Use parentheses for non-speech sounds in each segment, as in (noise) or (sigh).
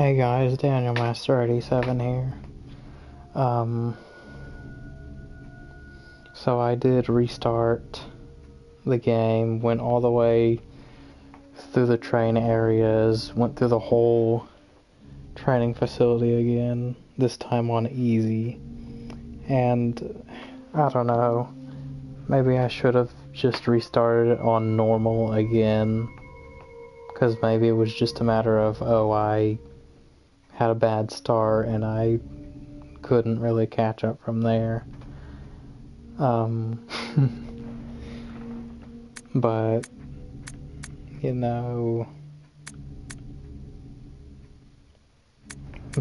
Hey guys, Daniel Master 87 here. Um, so I did restart the game, went all the way through the train areas, went through the whole training facility again, this time on easy. And I don't know, maybe I should have just restarted it on normal again. Because maybe it was just a matter of, oh, I had a bad start and I couldn't really catch up from there. Um, (laughs) but, you know,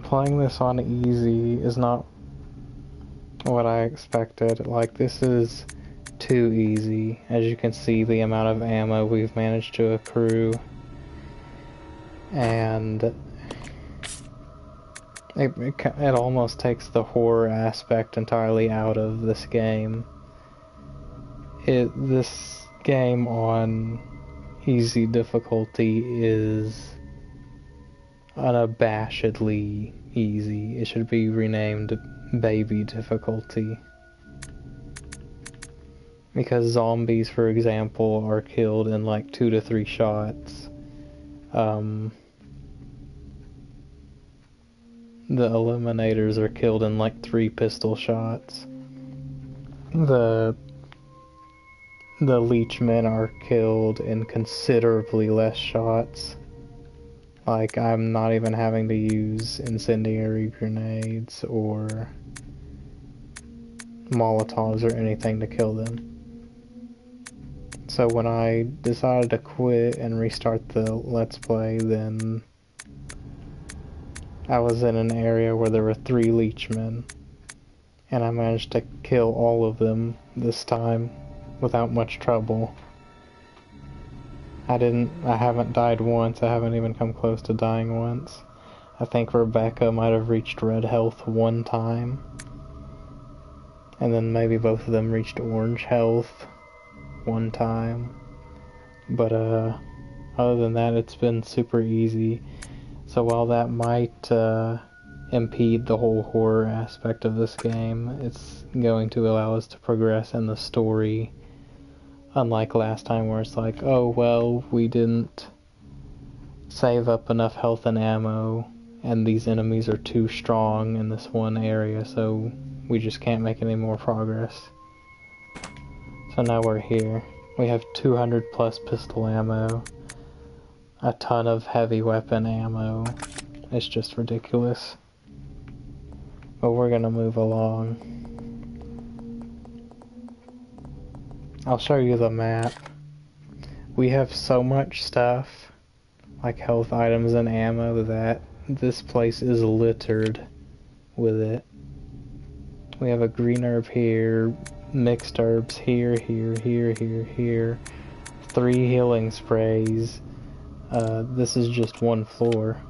playing this on easy is not what I expected. Like, this is too easy. As you can see, the amount of ammo we've managed to accrue. And it, it, almost takes the horror aspect entirely out of this game. It this game on easy difficulty is unabashedly easy. It should be renamed baby difficulty. Because zombies, for example, are killed in like two to three shots. Um, the eliminators are killed in like three pistol shots. The the leechmen are killed in considerably less shots. Like I'm not even having to use incendiary grenades or molotovs or anything to kill them. So when I decided to quit and restart the let's play, then I was in an area where there were three leechmen, and I managed to kill all of them this time without much trouble. I didn't, I haven't died once, I haven't even come close to dying once. I think Rebecca might have reached red health one time. And then maybe both of them reached orange health one time. But, uh, other than that, it's been super easy. So while that might uh, impede the whole horror aspect of this game, it's going to allow us to progress in the story. Unlike last time where it's like, oh well, we didn't save up enough health and ammo, and these enemies are too strong in this one area, so we just can't make any more progress. So now we're here. We have 200 plus pistol ammo a ton of heavy weapon ammo. It's just ridiculous. But we're gonna move along. I'll show you the map. We have so much stuff, like health items and ammo, that this place is littered with it. We have a green herb here, mixed herbs here, here, here, here, here, three healing sprays, uh, this is just one floor.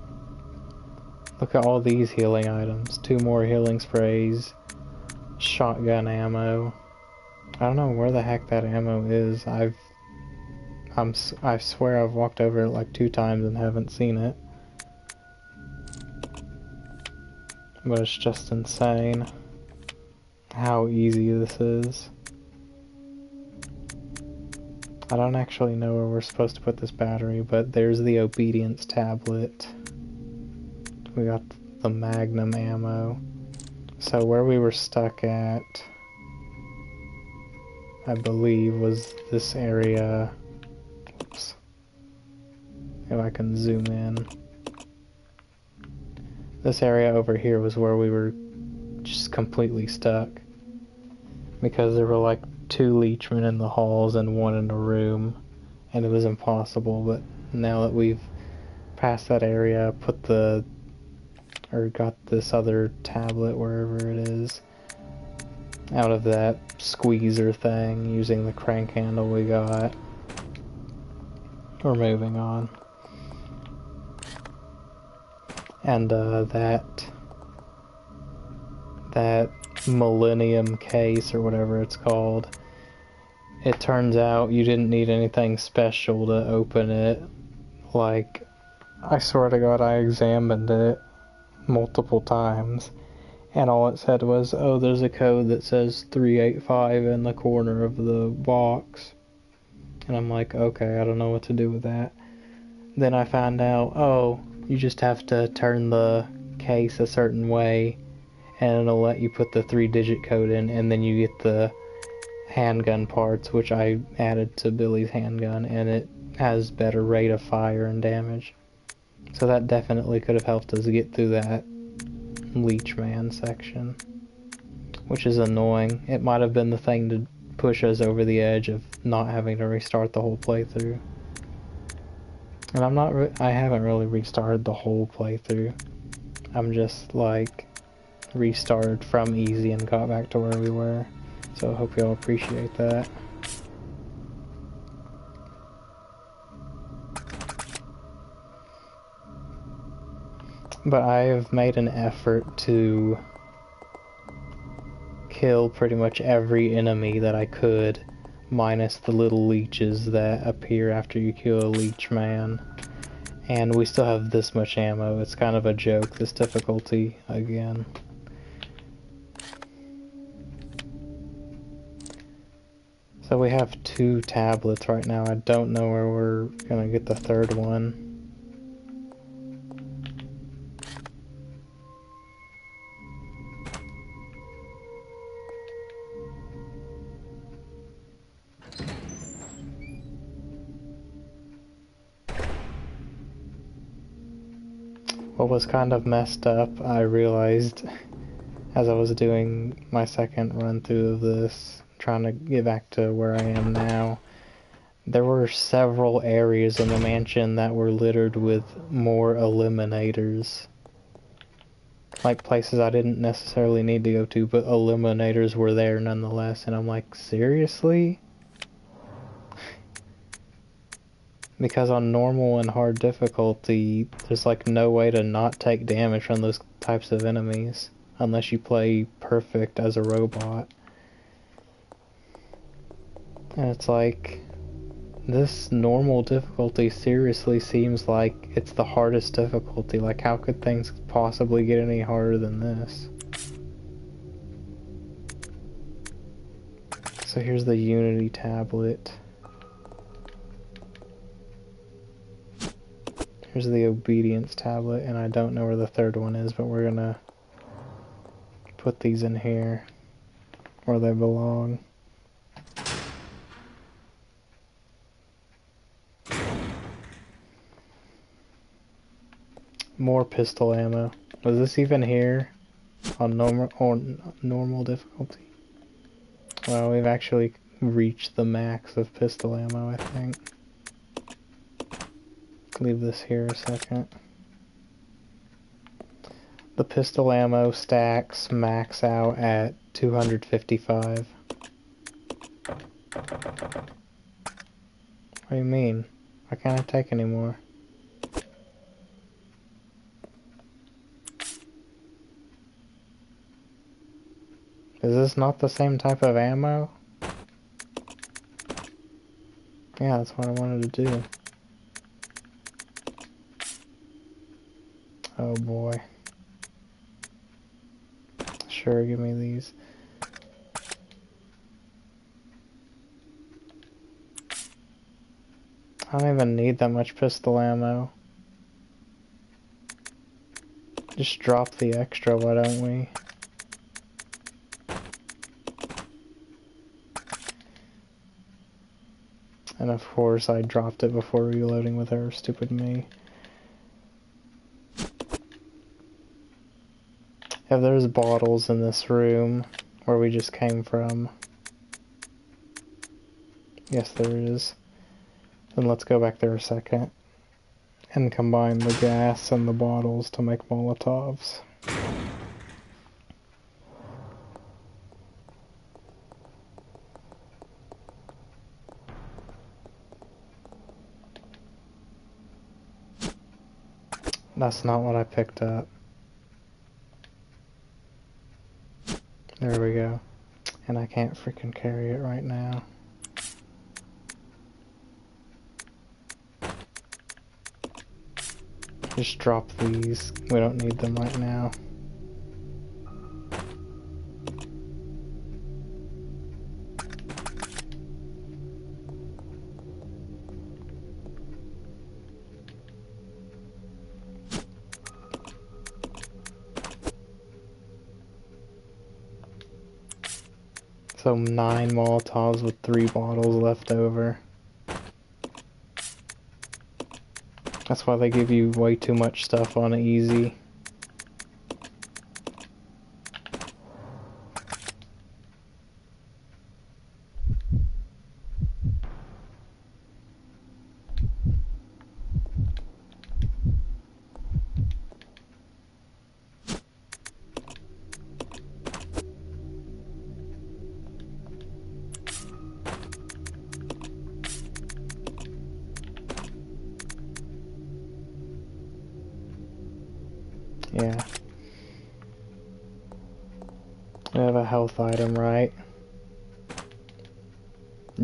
Look at all these healing items. Two more healing sprays. Shotgun ammo. I don't know where the heck that ammo is. I've... I'm, I swear I've walked over it like two times and haven't seen it. But it's just insane how easy this is. I don't actually know where we're supposed to put this battery, but there's the obedience tablet. We got the magnum ammo. So where we were stuck at, I believe, was this area. Oops. If I can zoom in. This area over here was where we were just completely stuck. Because there were like two leechmen in the halls and one in the room, and it was impossible. But now that we've passed that area, put the or got this other tablet wherever it is out of that squeezer thing using the crank handle we got. We're moving on. And uh, that that Millennium case or whatever it's called it turns out you didn't need anything special to open it, like I swear to God, I examined it multiple times, and all it said was, oh, there's a code that says 385 in the corner of the box. And I'm like, okay, I don't know what to do with that. Then I find out, oh, you just have to turn the case a certain way, and it'll let you put the three digit code in, and then you get the handgun parts, which I added to Billy's handgun, and it has better rate of fire and damage. So that definitely could have helped us get through that Leech Man section. Which is annoying. It might have been the thing to push us over the edge of not having to restart the whole playthrough. And I'm not, I haven't really restarted the whole playthrough. I'm just like restarted from easy and got back to where we were. So I hope y'all appreciate that. But I have made an effort to kill pretty much every enemy that I could, minus the little leeches that appear after you kill a leech man. And we still have this much ammo. It's kind of a joke, this difficulty again. So we have two tablets right now. I don't know where we're gonna get the third one. what was kind of messed up, I realized as I was doing my second run through of this, trying to get back to where I am now, there were several areas in the mansion that were littered with more eliminators. Like places I didn't necessarily need to go to, but eliminators were there nonetheless, and I'm like, seriously? Because on normal and hard difficulty, there's like no way to not take damage from those types of enemies. Unless you play perfect as a robot. And it's like, this normal difficulty seriously seems like it's the hardest difficulty. Like, how could things possibly get any harder than this? So here's the Unity tablet. Here's the obedience tablet, and I don't know where the third one is, but we're gonna put these in here where they belong. More pistol ammo. Was this even here on normal on normal difficulty? Well, we've actually reached the max of pistol ammo, I think leave this here a second. The pistol ammo stacks max out at 255. What do you mean? I can't take any Is this not the same type of ammo? Yeah, that's what I wanted to do. Oh boy. Sure, give me these. I don't even need that much pistol ammo. Just drop the extra, why don't we? And of course I dropped it before reloading with her, stupid me. If there's bottles in this room where we just came from. Yes, there is. Then let's go back there a second and combine the gas and the bottles to make Molotovs. That's not what I picked up. There we go. And I can't freaking carry it right now. Just drop these. We don't need them right now. So nine Molotovs with three bottles left over. That's why they give you way too much stuff on easy.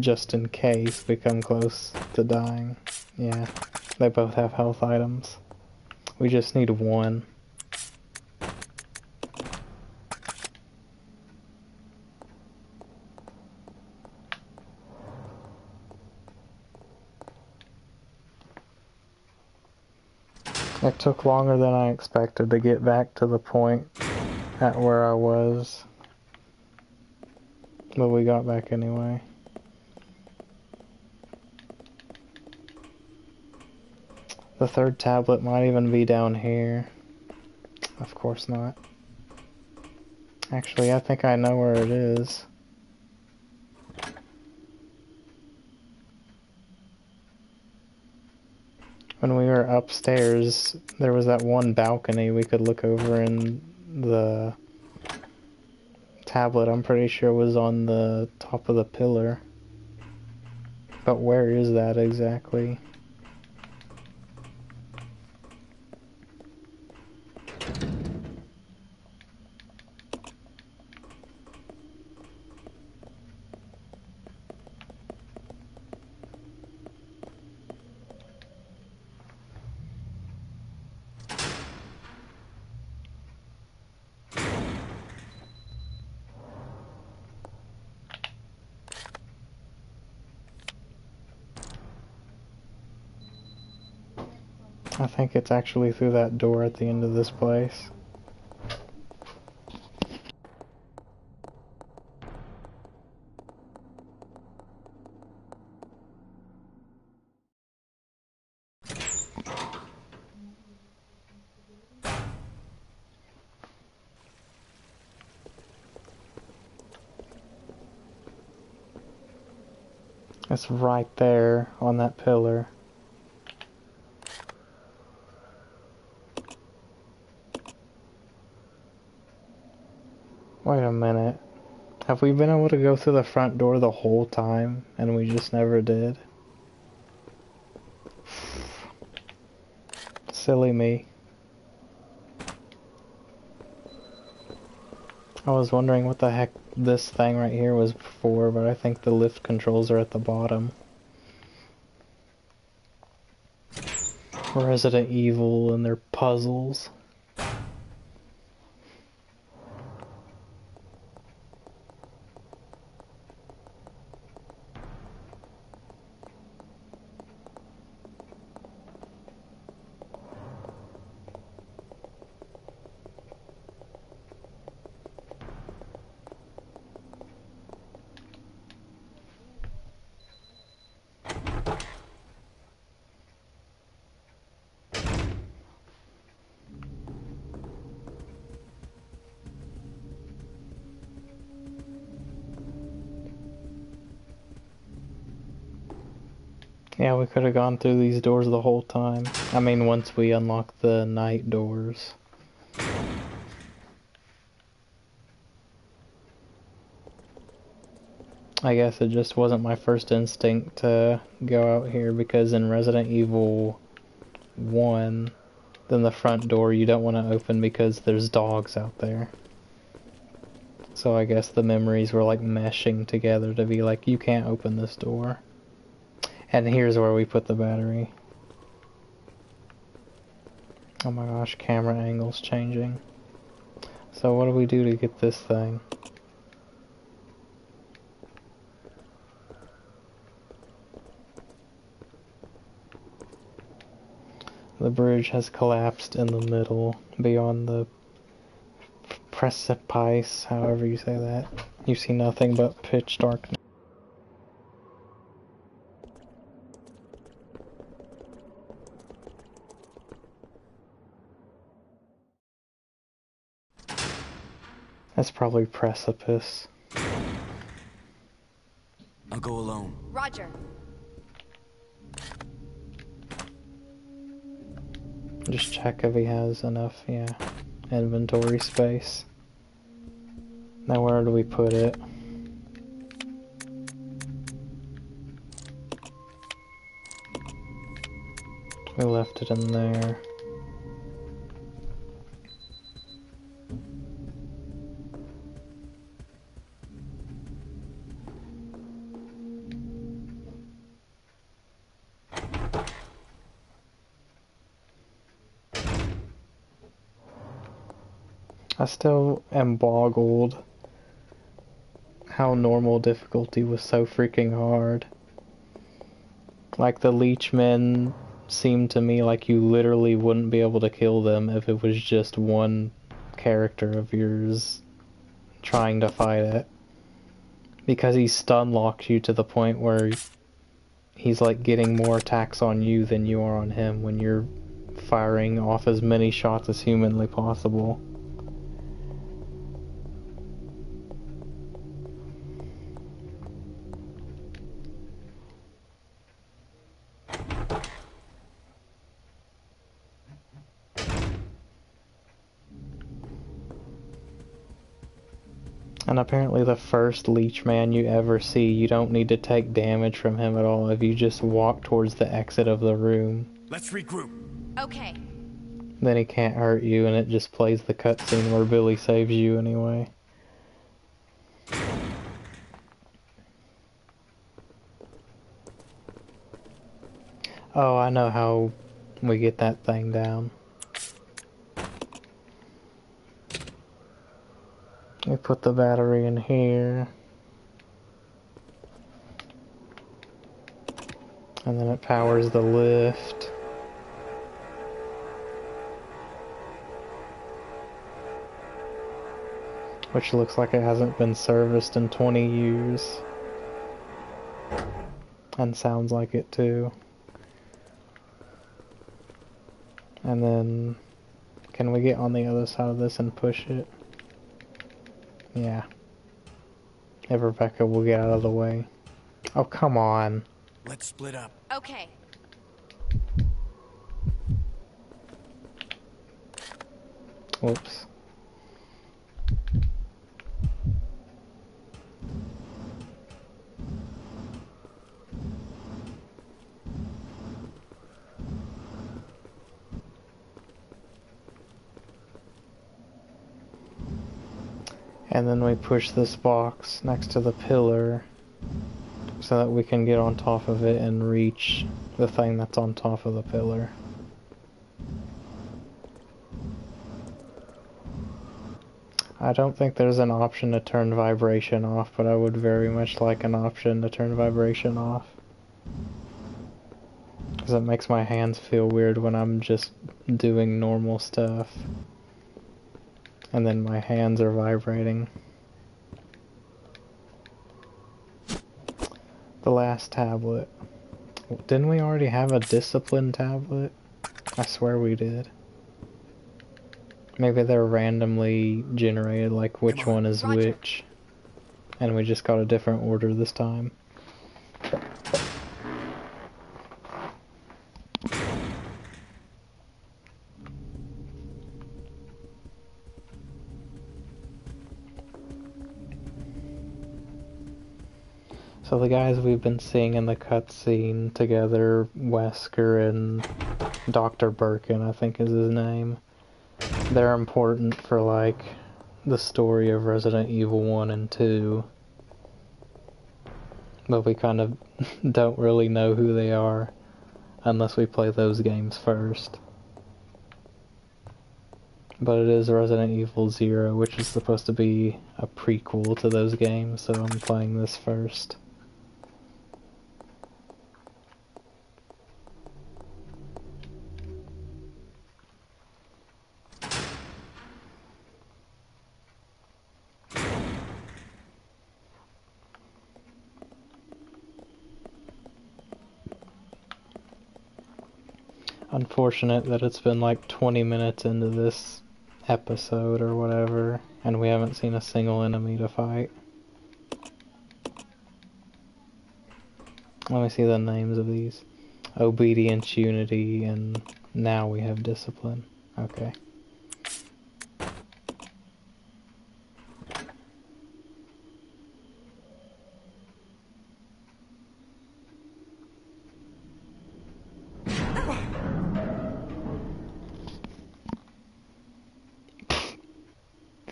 Just in case we come close to dying. Yeah, they both have health items. We just need one. It took longer than I expected to get back to the point at where I was. But we got back anyway. The third tablet might even be down here. Of course not. Actually, I think I know where it is. when we were upstairs, there was that one balcony we could look over and the tablet I'm pretty sure was on the top of the pillar. But where is that exactly? I think it's actually through that door at the end of this place. It's right there on that pillar. Wait a minute. Have we been able to go through the front door the whole time and we just never did? Silly me. I was wondering what the heck this thing right here was for, but I think the lift controls are at the bottom. Resident Evil and their puzzles. Could have gone through these doors the whole time. I mean, once we unlock the night doors. I guess it just wasn't my first instinct to go out here because in Resident Evil 1, then the front door you don't want to open because there's dogs out there. So I guess the memories were like meshing together to be like, you can't open this door. And here's where we put the battery. Oh my gosh, camera angle's changing. So what do we do to get this thing? The bridge has collapsed in the middle, beyond the precipice, however you say that. You see nothing but pitch darkness. That's probably precipice. I'll go alone. Roger. Just check if he has enough, yeah, inventory space. Now where do we put it? We left it in there. Still am boggled how normal difficulty was so freaking hard. Like the leechmen seemed to me like you literally wouldn't be able to kill them if it was just one character of yours trying to fight it. Because he stun locks you to the point where he's like getting more attacks on you than you are on him when you're firing off as many shots as humanly possible. And apparently the first leech man you ever see, you don't need to take damage from him at all if you just walk towards the exit of the room. Let's regroup. Okay. Then he can't hurt you and it just plays the cutscene where Billy saves you anyway. Oh, I know how we get that thing down. Put the battery in here. And then it powers the lift. Which looks like it hasn't been serviced in 20 years. And sounds like it too. And then, can we get on the other side of this and push it? Yeah. If Rebecca will get out of the way. Oh, come on. Let's split up. Okay. Whoops. And then we push this box next to the pillar so that we can get on top of it and reach the thing that's on top of the pillar. I don't think there's an option to turn vibration off, but I would very much like an option to turn vibration off. Because it makes my hands feel weird when I'm just doing normal stuff. And then my hands are vibrating. The last tablet. Didn't we already have a discipline tablet? I swear we did. Maybe they're randomly generated, like which on, one is Roger. which. And we just got a different order this time. So the guys we've been seeing in the cutscene together, Wesker and Dr. Birkin, I think is his name. They're important for like the story of Resident Evil 1 and 2. But we kind of (laughs) don't really know who they are unless we play those games first. But it is Resident Evil Zero, which is supposed to be a prequel to those games, so I'm playing this first. Unfortunate that it's been like 20 minutes into this episode or whatever, and we haven't seen a single enemy to fight. Let me see the names of these. Obedience, Unity, and now we have Discipline. Okay.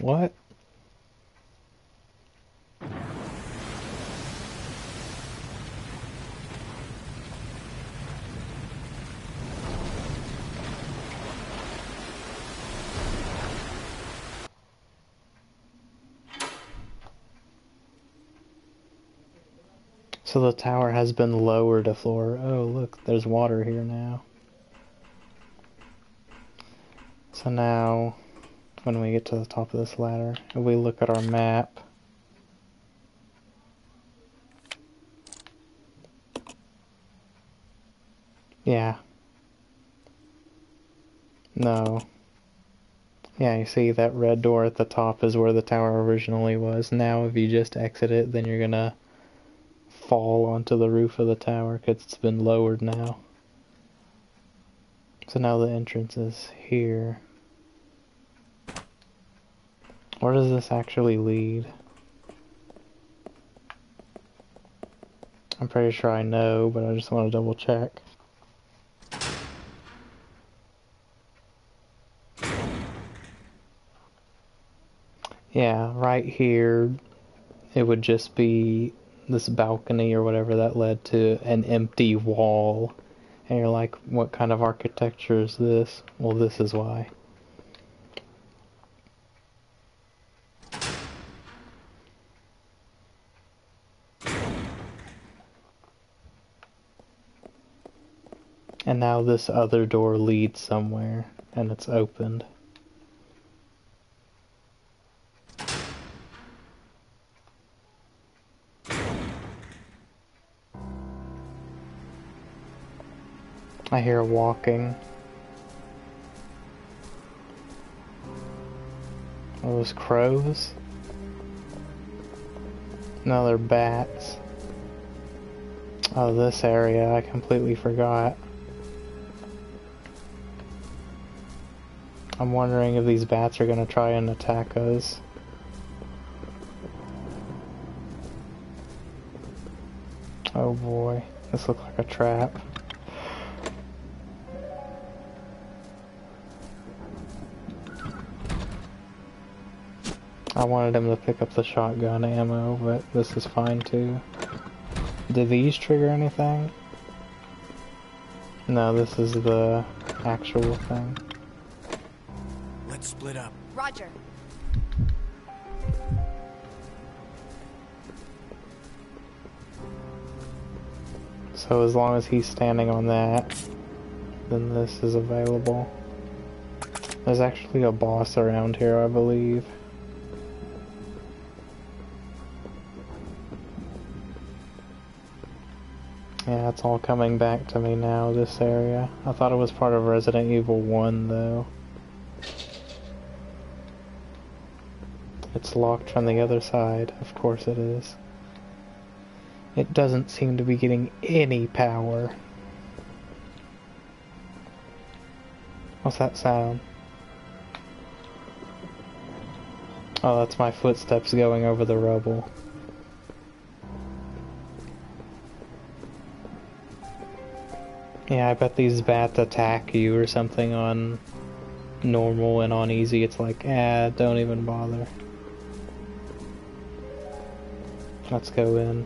What? So the tower has been lowered a floor. Oh, look, there's water here now. So now, when we get to the top of this ladder, if we look at our map, yeah. No. Yeah, you see that red door at the top is where the tower originally was. Now if you just exit it, then you're gonna fall onto the roof of the tower because it's been lowered now. So now the entrance is here. Where does this actually lead? I'm pretty sure I know, but I just want to double check. Yeah, right here, it would just be this balcony or whatever that led to an empty wall. And you're like, what kind of architecture is this? Well, this is why. And now this other door leads somewhere, and it's opened. I hear walking. Are those crows? No, they're bats. Oh, this area, I completely forgot. I'm wondering if these bats are gonna try and attack us. Oh boy, this looks like a trap. I wanted him to pick up the shotgun ammo, but this is fine too. Do these trigger anything? No, this is the actual thing. Let's split up. Roger. So as long as he's standing on that, then this is available. There's actually a boss around here, I believe. It's all coming back to me now, this area. I thought it was part of Resident Evil 1, though. It's locked from the other side. Of course it is. It doesn't seem to be getting any power. What's that sound? Oh, that's my footsteps going over the rubble. Yeah, I bet these bats attack you or something on normal and on easy. It's like, ah, don't even bother. Let's go in.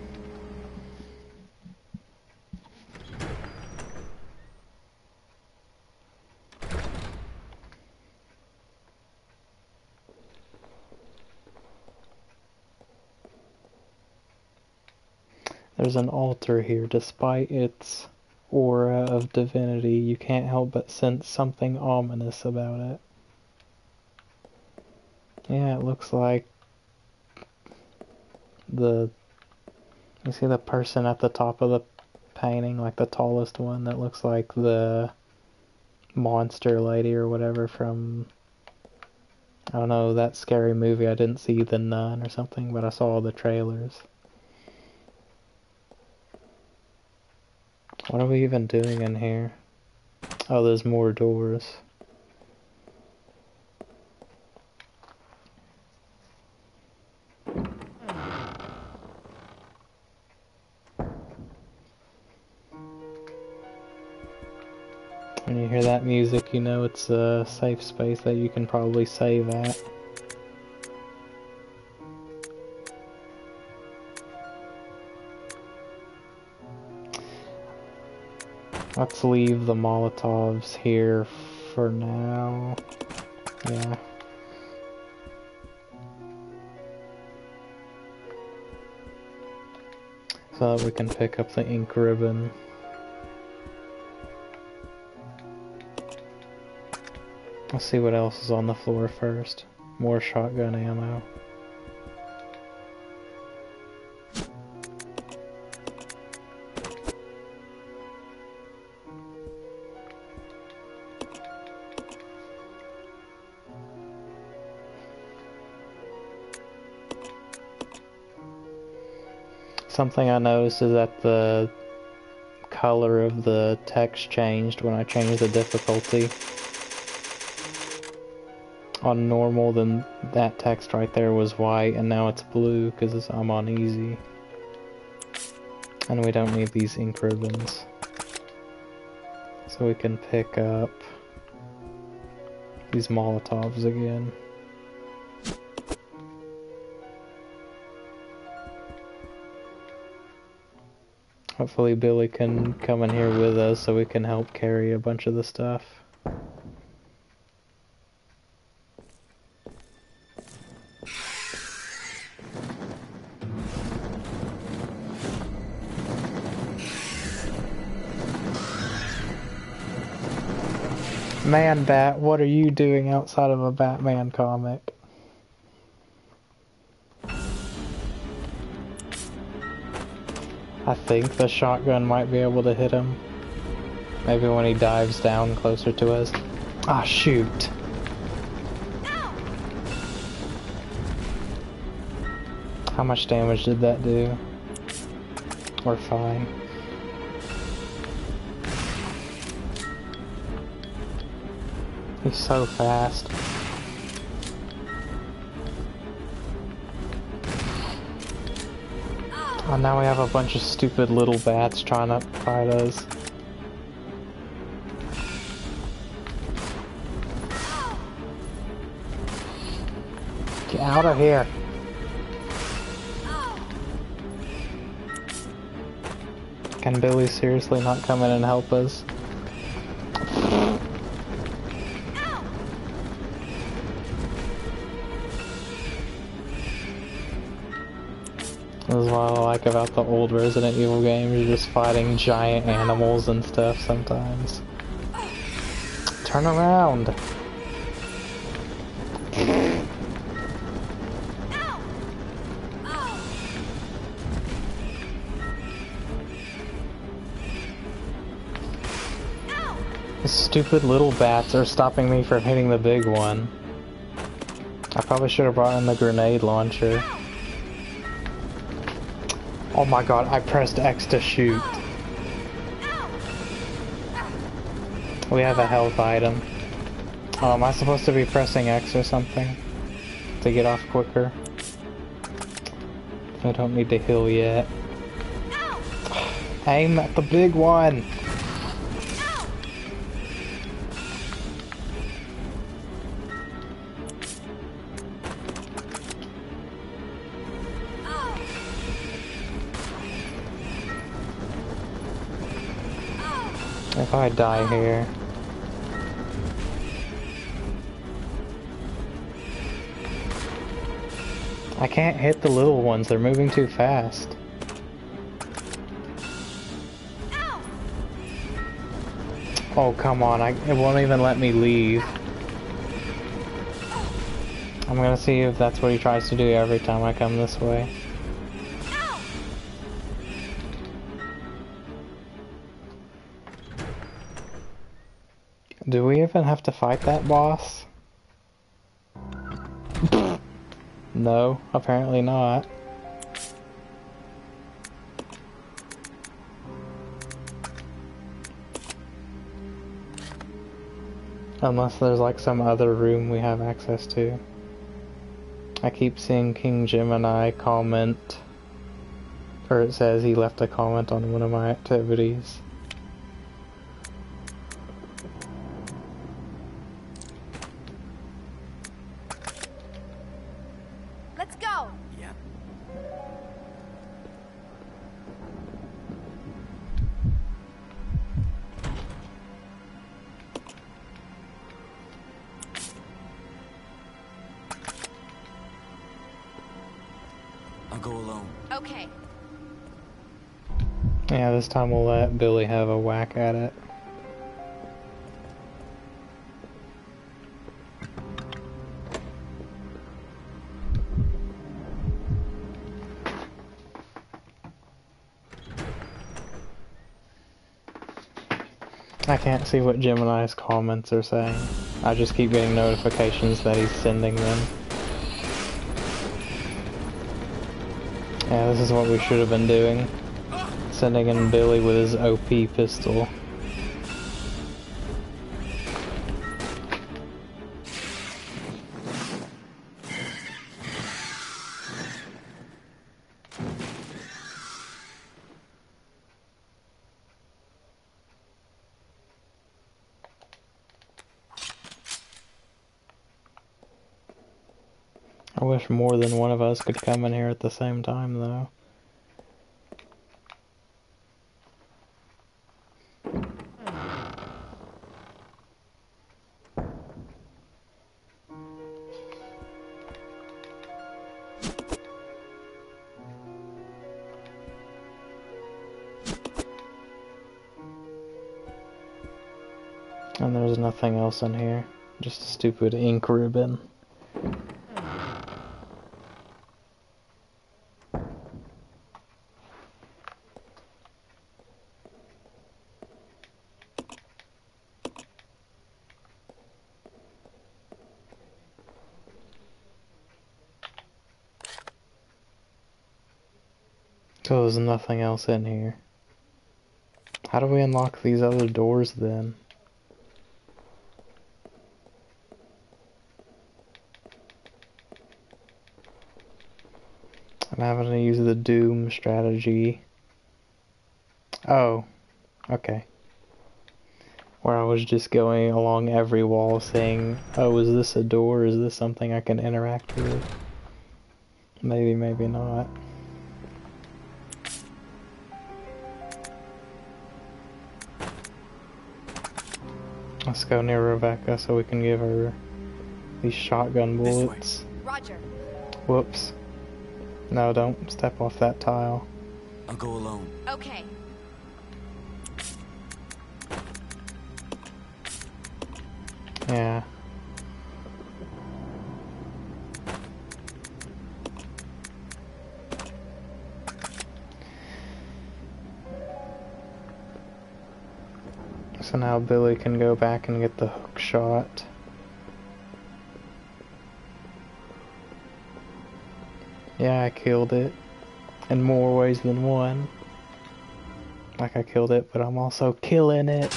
There's an altar here, despite its aura of divinity, you can't help but sense something ominous about it. Yeah, it looks like the you see the person at the top of the painting, like the tallest one that looks like the monster lady or whatever from I don't know, that scary movie. I didn't see The Nun or something, but I saw all the trailers. What are we even doing in here? Oh, there's more doors. When you hear that music, you know it's a safe space that you can probably save at. Let's leave the Molotovs here for now. Yeah. So that we can pick up the ink ribbon. Let's see what else is on the floor first. More shotgun ammo. Something I noticed is that the color of the text changed when I changed the difficulty on normal, then that text right there was white, and now it's blue because I'm on easy. And we don't need these ink ribbons. So we can pick up these Molotovs again. Hopefully Billy can come in here with us so we can help carry a bunch of the stuff. Man Bat, what are you doing outside of a Batman comic? I think the shotgun might be able to hit him. Maybe when he dives down closer to us. Ah, shoot. How much damage did that do? We're fine. He's so fast. Oh, now we have a bunch of stupid little bats trying to fight us. Get out of here. Can Billy seriously not come in and help us? About the old Resident Evil games, you're just fighting giant animals and stuff sometimes. Turn around! The stupid little bats are stopping me from hitting the big one. I probably should have brought in the grenade launcher. Oh my god, I pressed X to shoot. We have a health item. Oh, am I supposed to be pressing X or something? To get off quicker? I don't need to heal yet. Aim at the big one! if I die here? I can't hit the little ones, they're moving too fast. Oh, come on, I, it won't even let me leave. I'm gonna see if that's what he tries to do every time I come this way. Even have to fight that boss? no, apparently not. Unless there's like some other room we have access to. I keep seeing King Gemini comment, or it says he left a comment on one of my activities. Billy have a whack at it. I can't see what Gemini's comments are saying. I just keep getting notifications that he's sending them. Yeah, this is what we should have been doing. Sending in Billy with his OP pistol. I wish more than one of us could come in here at the same time, though. Nothing else in here. Just a stupid ink ribbon. So there's nothing else in here. How do we unlock these other doors then? I'm having to use the Strategy. Oh, okay. Where I was just going along every wall saying, oh, is this a door? Is this something I can interact with? Maybe, maybe not. Let's go near Rebecca so we can give her these shotgun bullets. Roger. Whoops. No, don't step off that tile. I'll go alone. Okay. Yeah. So now Billy can go back and get the hook shot. Yeah, I killed it. In more ways than one. Like I killed it, but I'm also killing it.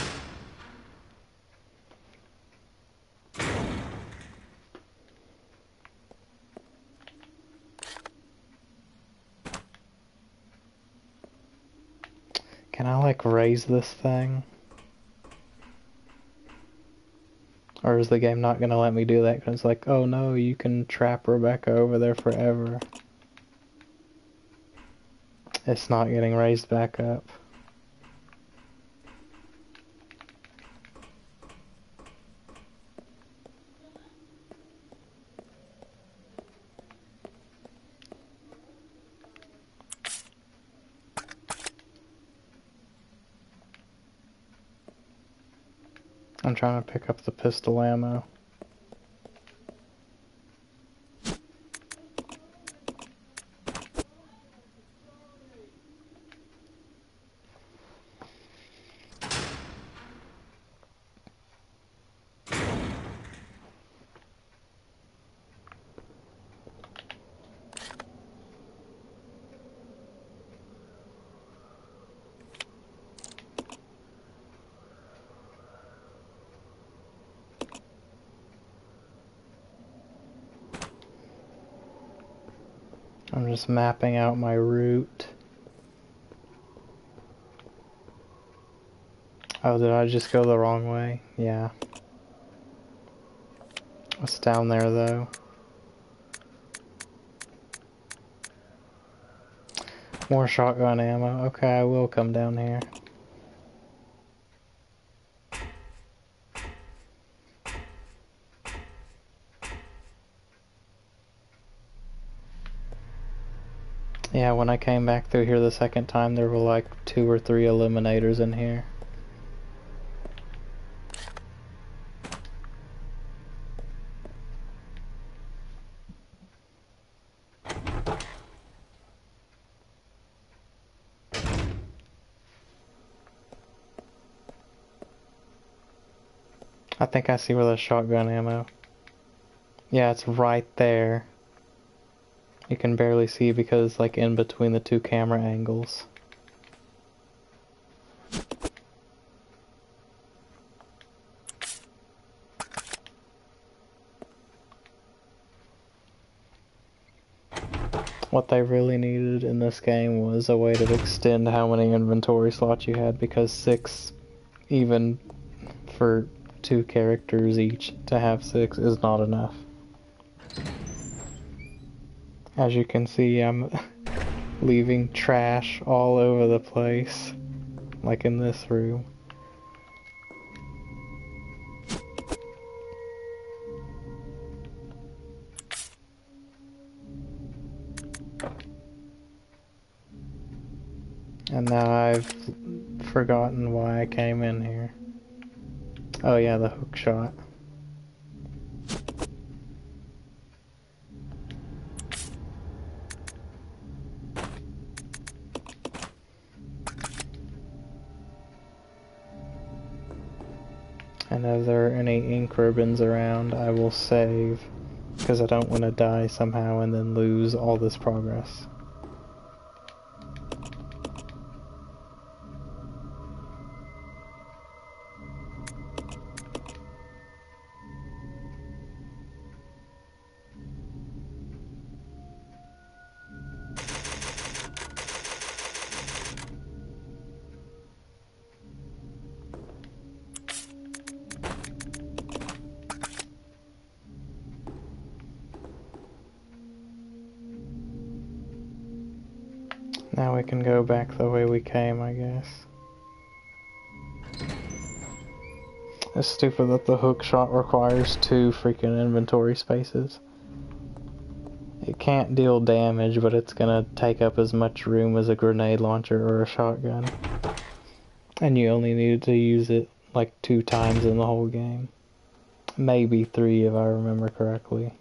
Can I like raise this thing? Or is the game not gonna let me do that? Cause it's like, oh no, you can trap Rebecca over there forever. It's not getting raised back up. I'm trying to pick up the pistol ammo. I'm just mapping out my route. Oh, did I just go the wrong way? Yeah. What's down there, though? More shotgun ammo. Okay, I will come down here. Yeah, I came back through here the second time, there were like two or three eliminators in here. I think I see where the shotgun ammo. Yeah, it's right there. You can barely see because like in between the two camera angles. What they really needed in this game was a way to extend how many inventory slots you had because six, even for two characters each, to have six is not enough. As you can see, I'm (laughs) leaving trash all over the place, like in this room. And now I've forgotten why I came in here. Oh yeah, the hook shot. And if there are any ink ribbons around, I will save. Because I don't want to die somehow and then lose all this progress. That the hook shot requires two freaking inventory spaces. It can't deal damage, but it's gonna take up as much room as a grenade launcher or a shotgun. And you only need to use it like two times in the whole game. Maybe three if I remember correctly.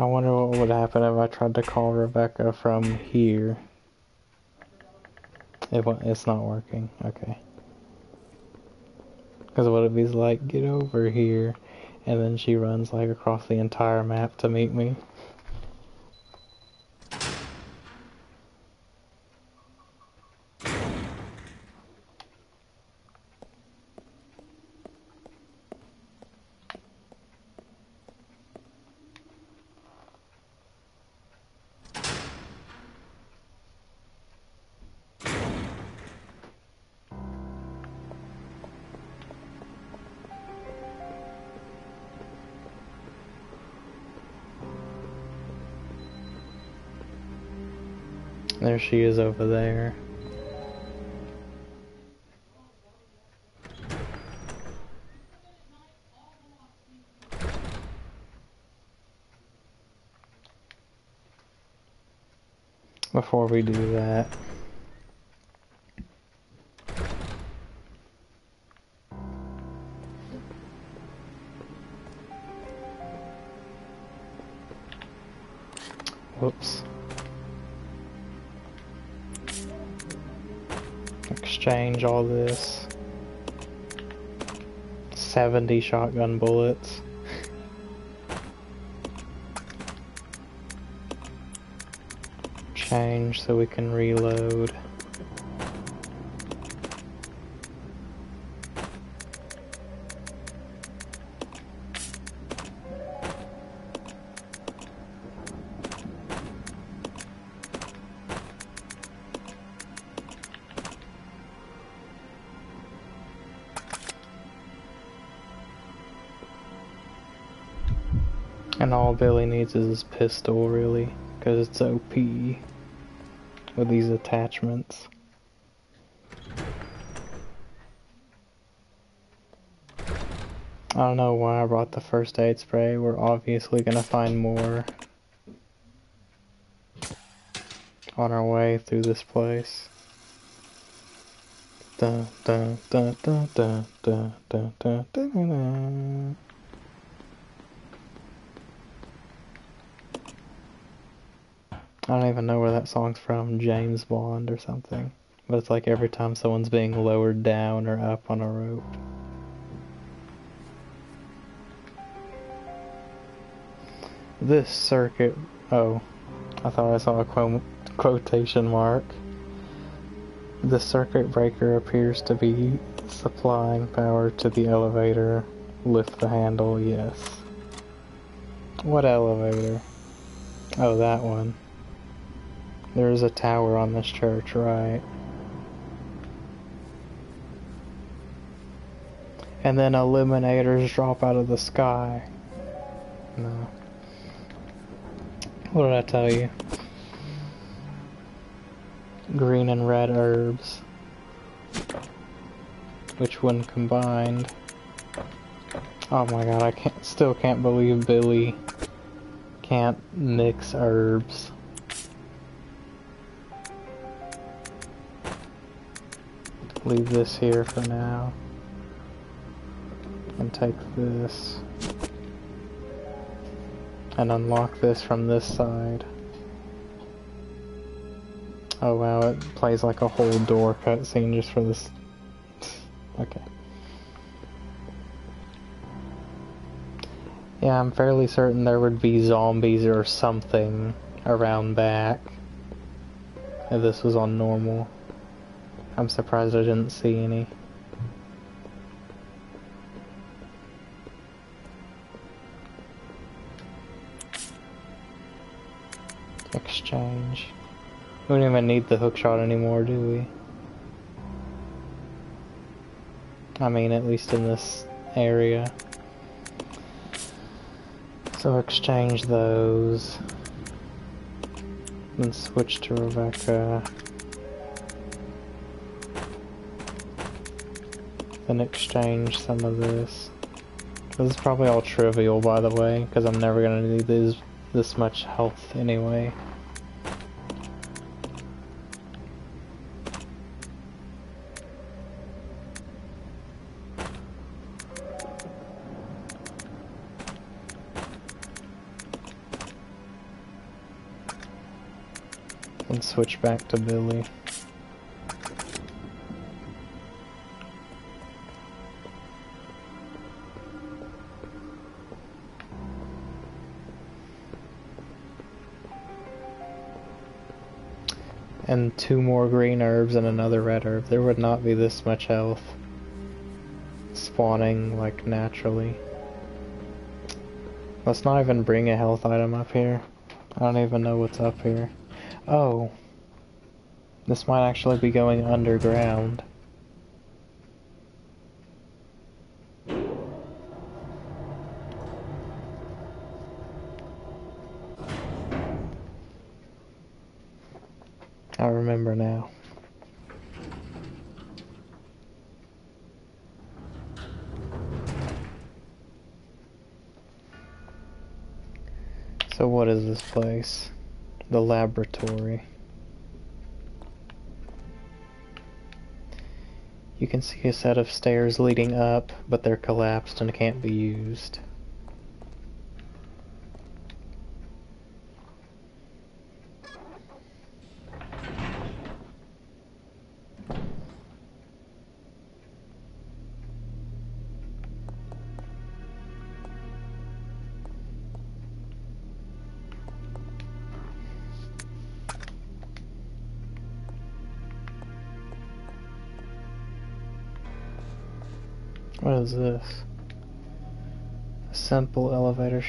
I wonder what would happen if I tried to call Rebecca from here. It, it's not working. Okay. Because what if he's like, get over here, and then she runs like across the entire map to meet me? she is over there. Before we do that. All this. 70 shotgun bullets. Change so we can reload. Needs is his pistol, really, because it's OP with these attachments. I don't know why I brought the first aid spray. We're obviously gonna find more on our way through this place. I don't even know where that song's from, James Bond or something. But it's like every time someone's being lowered down or up on a rope. This circuit. Oh, I thought I saw a quotation mark. The circuit breaker appears to be supplying power to the elevator. Lift the handle, yes. What elevator? Oh, that one. There's a tower on this church, right? And then eliminators drop out of the sky. No. What did I tell you? Green and red herbs. Which when combined... Oh my god, I can't, still can't believe Billy can't mix herbs. Leave this here for now. And take this. And unlock this from this side. Oh wow, it plays like a whole door cutscene just for this. okay. Yeah, I'm fairly certain there would be zombies or something around back if this was on normal. I'm surprised I didn't see any. Exchange. We don't even need the hookshot anymore, do we? I mean, at least in this area. So exchange those. And switch to Rebecca. Then exchange some of this. This is probably all trivial, by the way, because I'm never gonna need this this much health anyway. And switch back to Billy. Two more green herbs and another red herb, there would not be this much health spawning like naturally. Let's not even bring a health item up here. I don't even know what's up here. Oh. This might actually be going underground. place. The laboratory. You can see a set of stairs leading up, but they're collapsed and can't be used.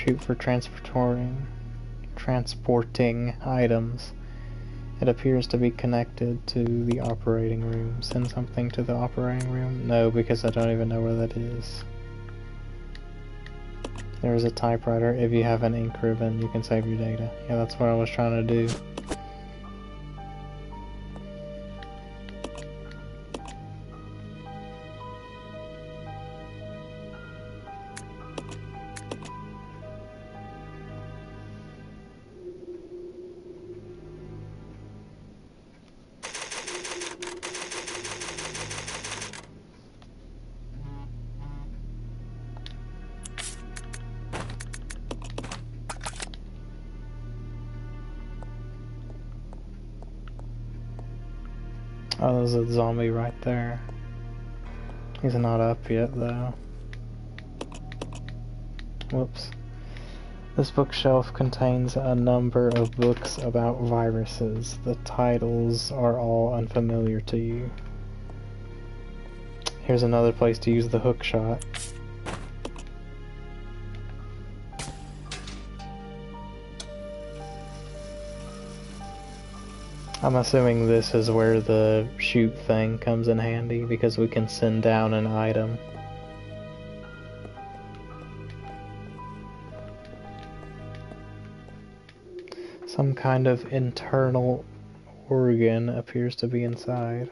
Elevator chute for transporting transporting items. It appears to be connected to the operating room. Send something to the operating room? No, because I don't even know where that is. There's a typewriter. If you have an ink ribbon, you can save your data. Yeah, that's what I was trying to do. Oh, there's a zombie right there. He's not up yet, though. Whoops. This bookshelf contains a number of books about viruses. The titles are all unfamiliar to you. Here's another place to use the hook shot. I'm assuming this is where the chute thing comes in handy because we can send down an item. Some kind of internal organ appears to be inside.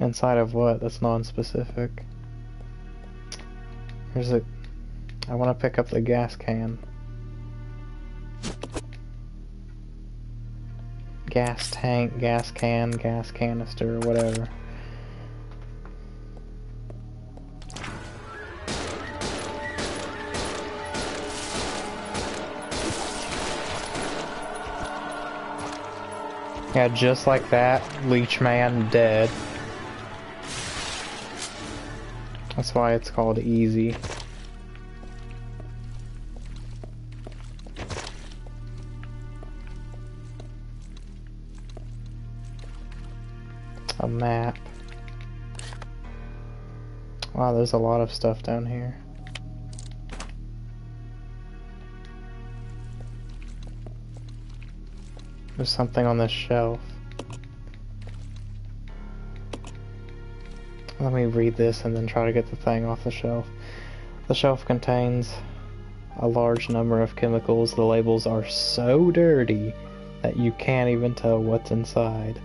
Inside of what? That's non-specific. Here's a... I want to pick up the gas can. Gas tank, gas can, gas canister, whatever. Yeah, just like that, Leech Man dead. That's why it's called easy. There's a lot of stuff down here. There's something on this shelf. Let me read this and then try to get the thing off the shelf. The shelf contains a large number of chemicals. The labels are so dirty that you can't even tell what's inside.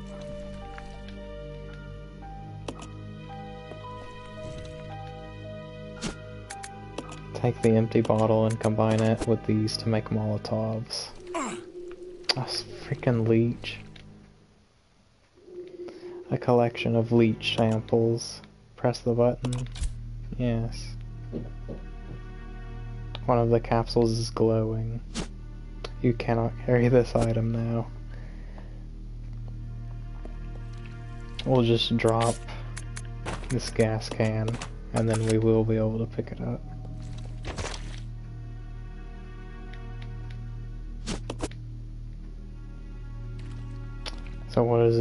Take the empty bottle and combine it with these to make Molotovs. That's freaking leech. A collection of leech samples. Press the button. Yes. One of the capsules is glowing. You cannot carry this item now. We'll just drop this gas can and then we will be able to pick it up.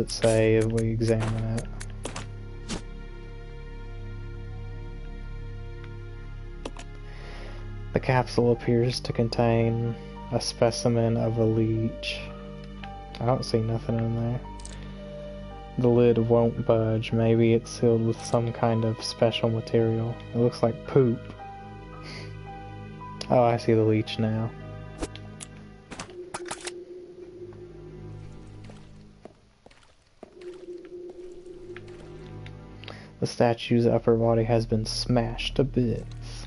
It say if we examine it? The capsule appears to contain a specimen of a leech. I don't see nothing in there. The lid won't budge. Maybe it's sealed with some kind of special material. It looks like poop. (laughs) Oh, I see the leech now. statue's upper body has been smashed to bits.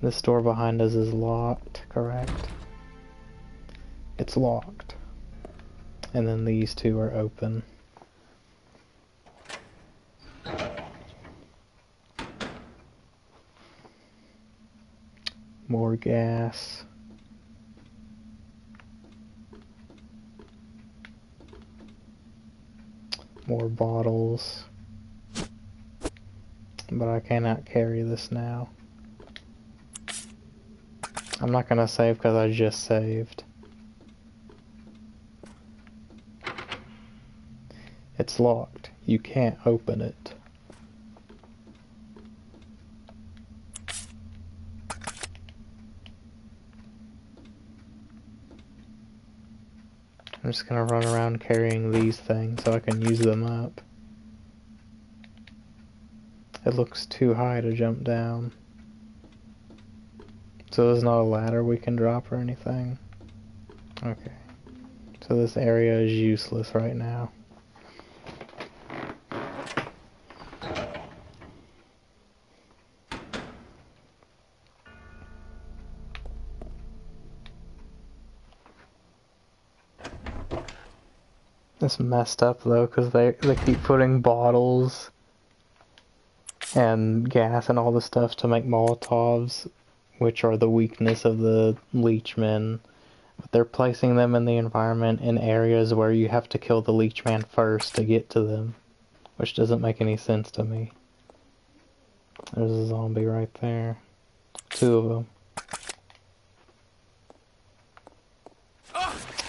This door behind us is locked, correct? It's locked. And then these two are open. More gas. More bottles. But I cannot carry this now. I'm not gonna save because I just saved. It's locked. You can't open it. I'm just gonna run around carrying these things so I can use them up. It looks too high to jump down. So there's not a ladder we can drop or anything? Okay. So this area is useless right now. It's messed up though, because they, they keep putting bottles and gas and all the stuff to make Molotovs, which are the weakness of the Leechmen. But they're placing them in the environment in areas where you have to kill the Leechman first to get to them, which doesn't make any sense to me. There's a zombie right there. Two of them.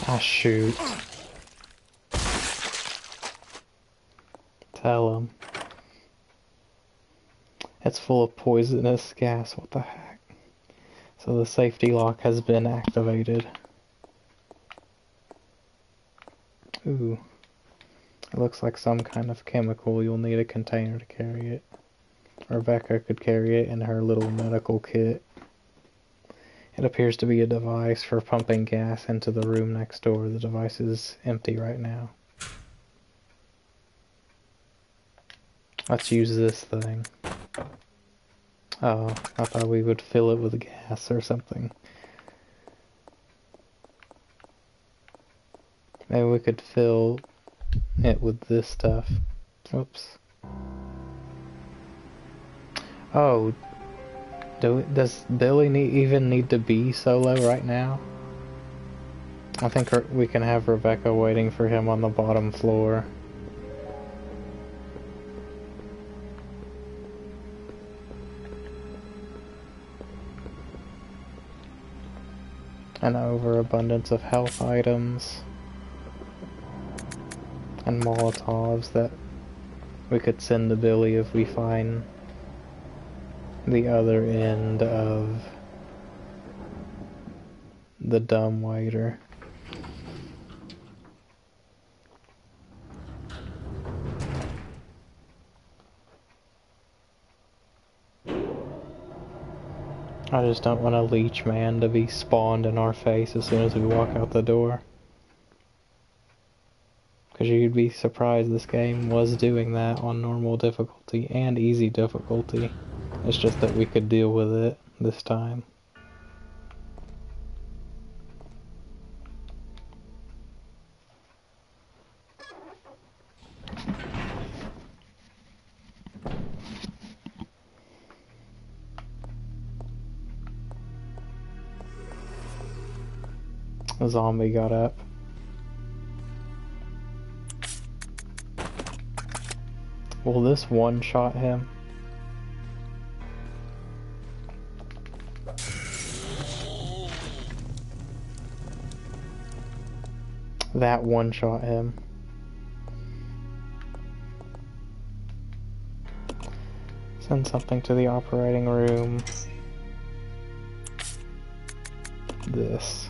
Ah, shoot. It's full of poisonous gas, what the heck. So the safety lock has been activated. Ooh. It looks like some kind of chemical. You'll need a container to carry it. Rebecca could carry it in her little medical kit. It appears to be a device for pumping gas into the room next door. The device is empty right now. Let's use this thing. Oh, I thought we would fill it with gas or something. Maybe we could fill it with this stuff. Oops. Oh, do we, does Billy need, even need to be solo right now? I think we can have Rebecca waiting for him on the bottom floor. An overabundance of health items and molotovs that we could send to Billy if we find the other end of the dumb waiter. I just don't want a leech man to be spawned in our face as soon as we walk out the door. Because you'd be surprised this game was doing that on normal difficulty and easy difficulty. It's just that we could deal with it this time. Zombie got up. Will this one shot him? That one shot him. Send something to the operating room. This.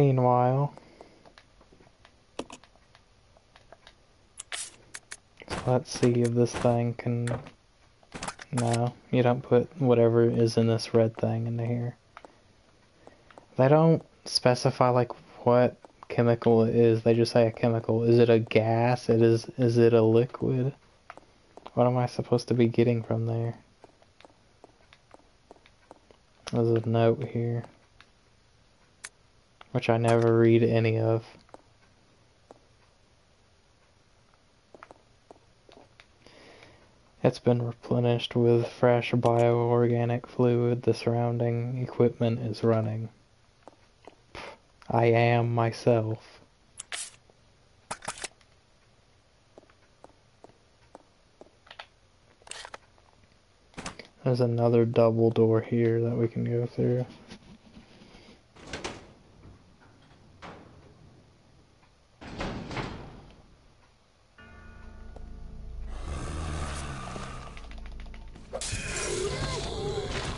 Meanwhile, Let's see if this thing can... No, you don't put whatever is in this red thing into here. They don't specify like what chemical it is. They just say a chemical. Is it a gas? It is is it a liquid? What am I supposed to be getting from there? There's a note here. Which I never read any of. It's been replenished with fresh bioorganic fluid. The surrounding equipment is running. I am myself. There's another double door here that we can go through.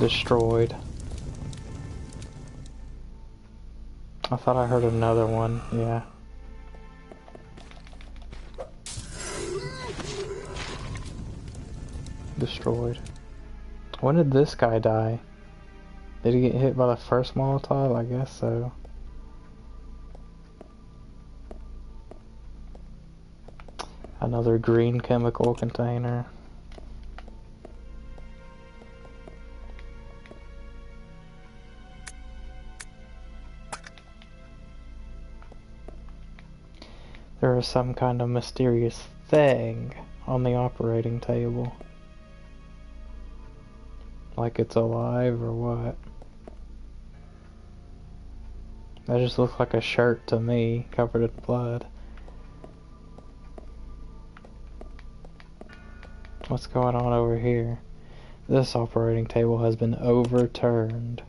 Destroyed. I thought I heard another one, yeah. Destroyed. When did this guy die? Did he get hit by the first Molotov? I guess so. Another green chemical container. There is some kind of mysterious thing on the operating table. Like it's alive or what? That just looks like a shirt to me, covered in blood. What's going on over here? This operating table has been overturned.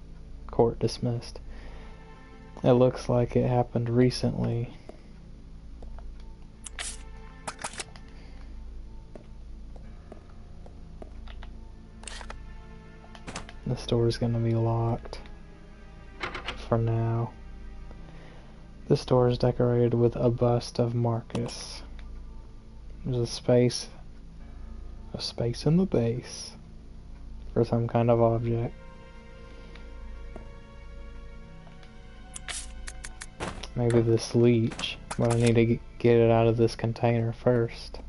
Court dismissed. It looks like it happened recently. The store is going to be locked for now. The store is decorated with a bust of Marcus. There's a space, a space in the base for some kind of object. Maybe this leech, but I need to get it out of this container first.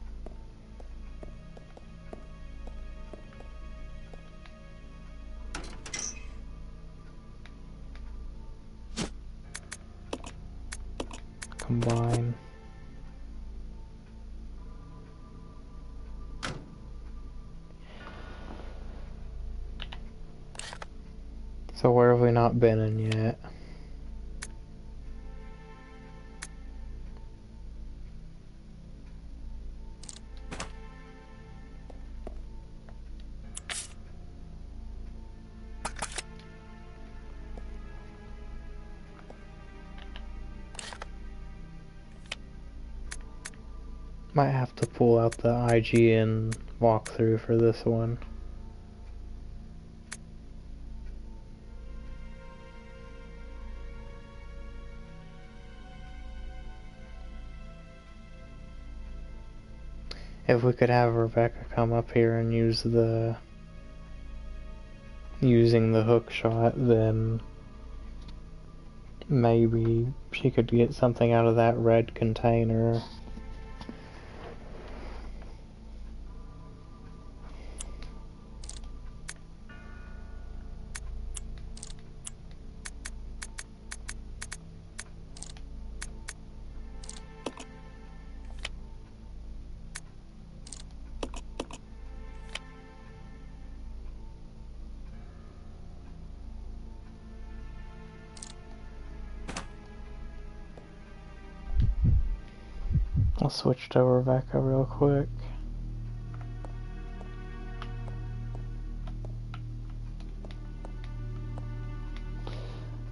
Not been in yet? Might have to pull out the IGN walkthrough for this one. If we could have Rebecca come up here and use the using the hook shot, then maybe she could get something out of that red container. To Rebecca real quick.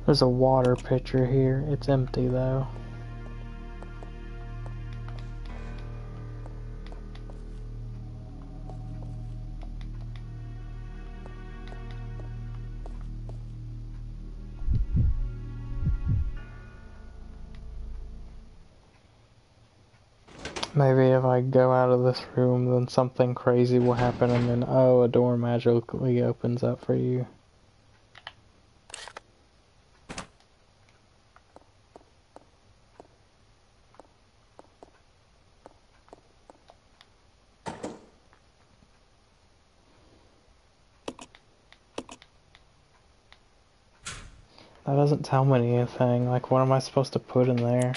There's a water pitcher here. It's empty though. This room, then something crazy will happen, and then, oh, a door magically opens up for you. That doesn't tell me anything. Like, what am I supposed to put in there?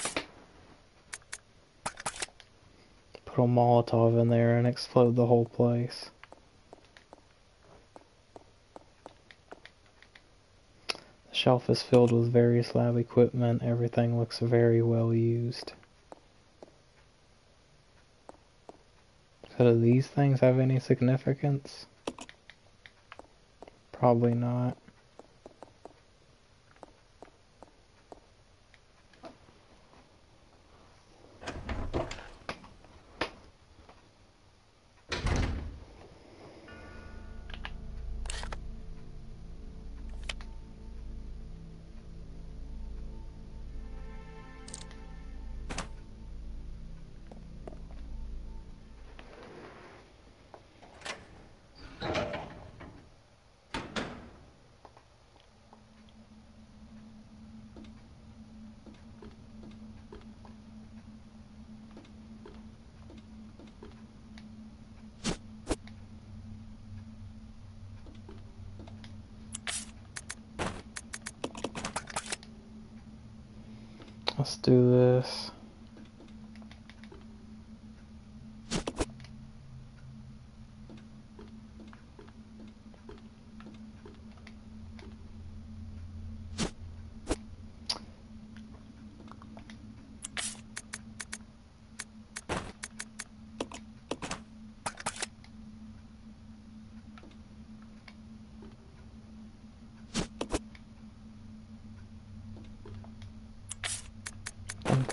A Molotov in there and explode the whole place. The shelf is filled with various lab equipment. Everything looks very well used. So do these things have any significance? Probably not.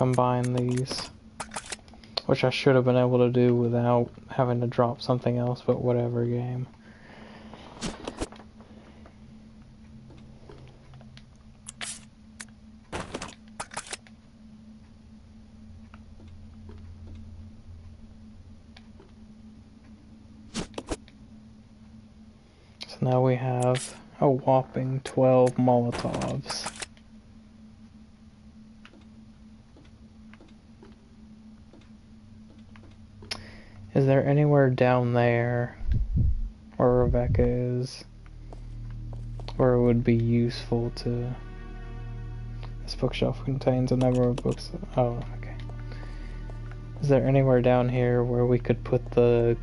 Combine these. Which I should have been able to do without having to drop something else, but whatever game. So now we have a whopping 12 Molotovs. Is there anywhere down there where Rebecca is where it would be useful to this bookshelf contains a number of books. Oh okay. Is there anywhere down here where we could put the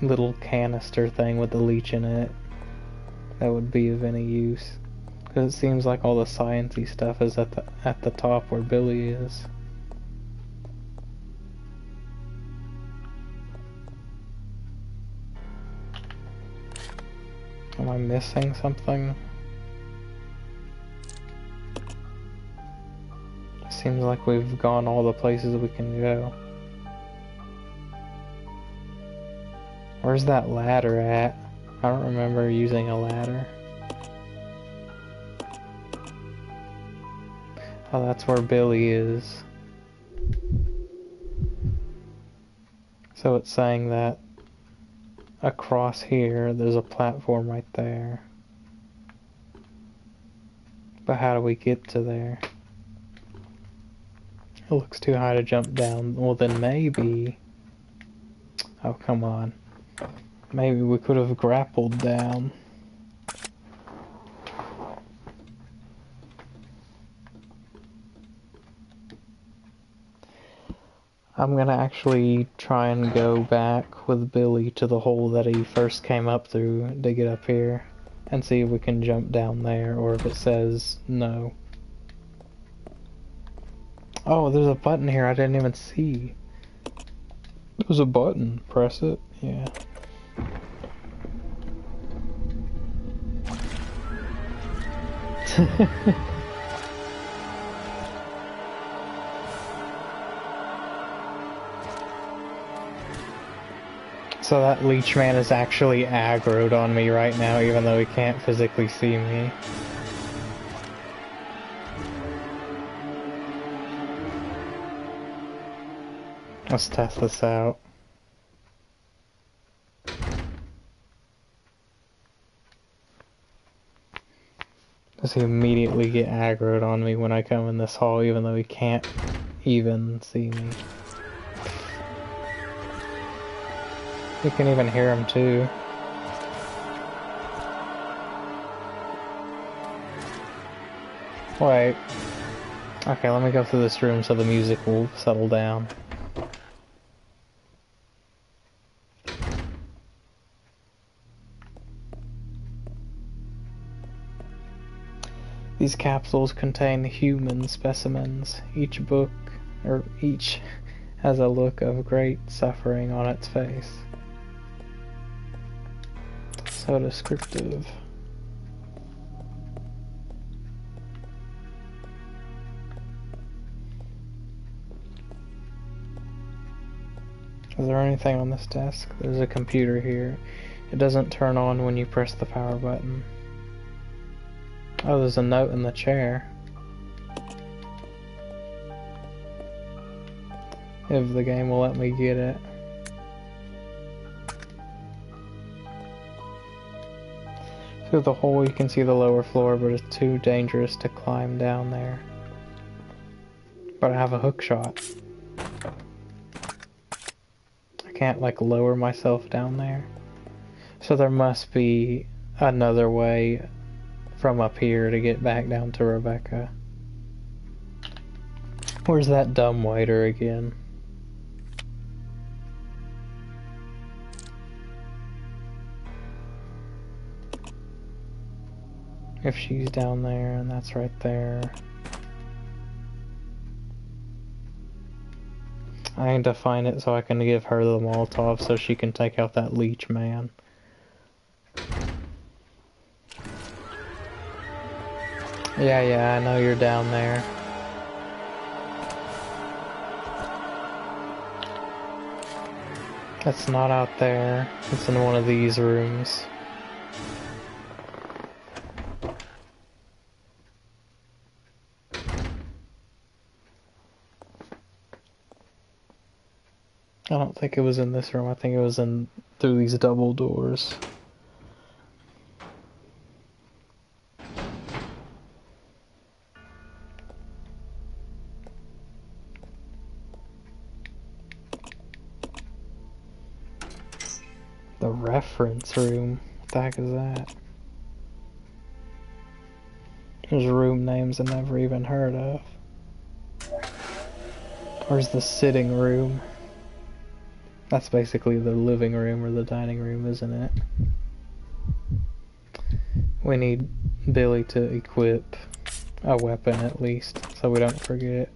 little canister thing with the leech in it? That would be of any use. Because it seems like all the sciencey stuff is at the at the top where Billy is Missing something? Seems like we've gone all the places we can go. Where's that ladder at? I don't remember using a ladder. Oh, that's where Billy is. So it's saying that across here, there's a platform right there. But how do we get to there? It looks too high to jump down. Well, then maybe... Oh, come on. Maybe we could have grappled down. I'm gonna actually try and go back with Billy to the hole that he first came up through to get up here and see if we can jump down there or if it says no. Oh, there's a button here I didn't even see. There's a button. Press it. Yeah. (laughs) So that leech man is actually aggroed on me right now, even though he can't physically see me. Let's test this out. Does he immediately get aggroed on me when I come in this hall even though he can't even see me? You can even hear him too. Wait. Okay, let me go through this room so the music will settle down. These capsules contain human specimens. Each book, or each, (laughs) has a look of great suffering on its face. So descriptive. Is there anything on this desk? There's a computer here. It doesn't turn on when you press the power button. Oh, there's a note in the chair. If the game will let me get it. Through the hole you can see the lower floor, but it's too dangerous to climb down there. But I have a hook shot I can't like lower myself down there. So there must be another way from up here to get back down to Rebecca. Where's that dumb waiter again? If she's down there and that's right there. I need to find it so I can give her the Molotov so she can take out that leech man. Yeah, yeah, I know you're down there. It's not out there. It's in one of these rooms. I don't think it was in this room. I think it was in through these double doors. The reference room. What the heck is that? There's room names I never even heard of. Where's the sitting room? That's basically the living room or the dining room, isn't it? We need Billy to equip a weapon at least, so we don't forget.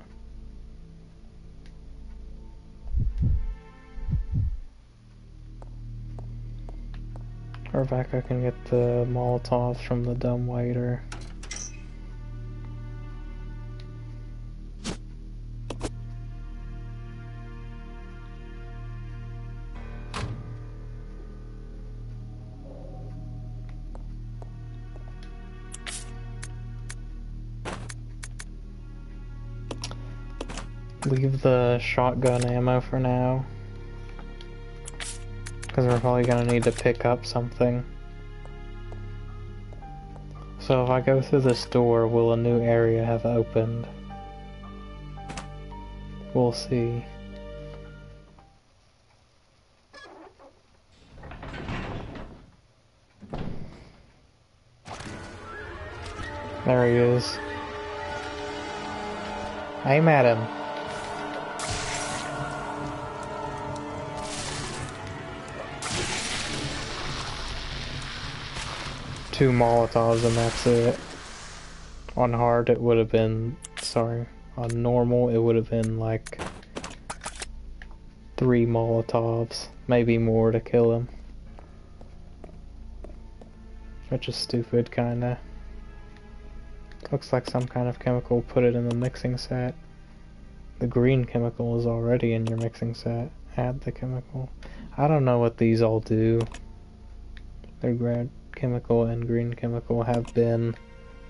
Rebecca can get the Molotovs from the dumb waiter. The shotgun ammo for now. Because we're probably going to need to pick up something. So if I go through this door, will a new area have opened? We'll see. There he is. Aim at him. Two Molotovs and that's it. On hard it would have been, sorry, on normal it would have been like three Molotovs, maybe more to kill him. Which is stupid, kinda. Looks like some kind of chemical put it in the mixing set. The green chemical is already in your mixing set. Add the chemical. I don't know what these all do. They're red chemical and green chemical have been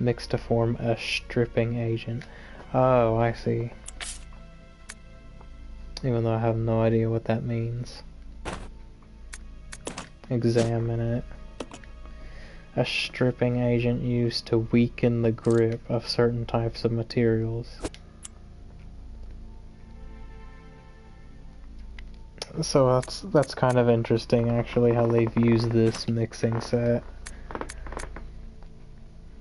mixed to form a stripping agent. Oh, I see. Even though I have no idea what that means. Examine it. A stripping agent used to weaken the grip of certain types of materials. So that's that's kind of interesting actually how they've used this mixing set.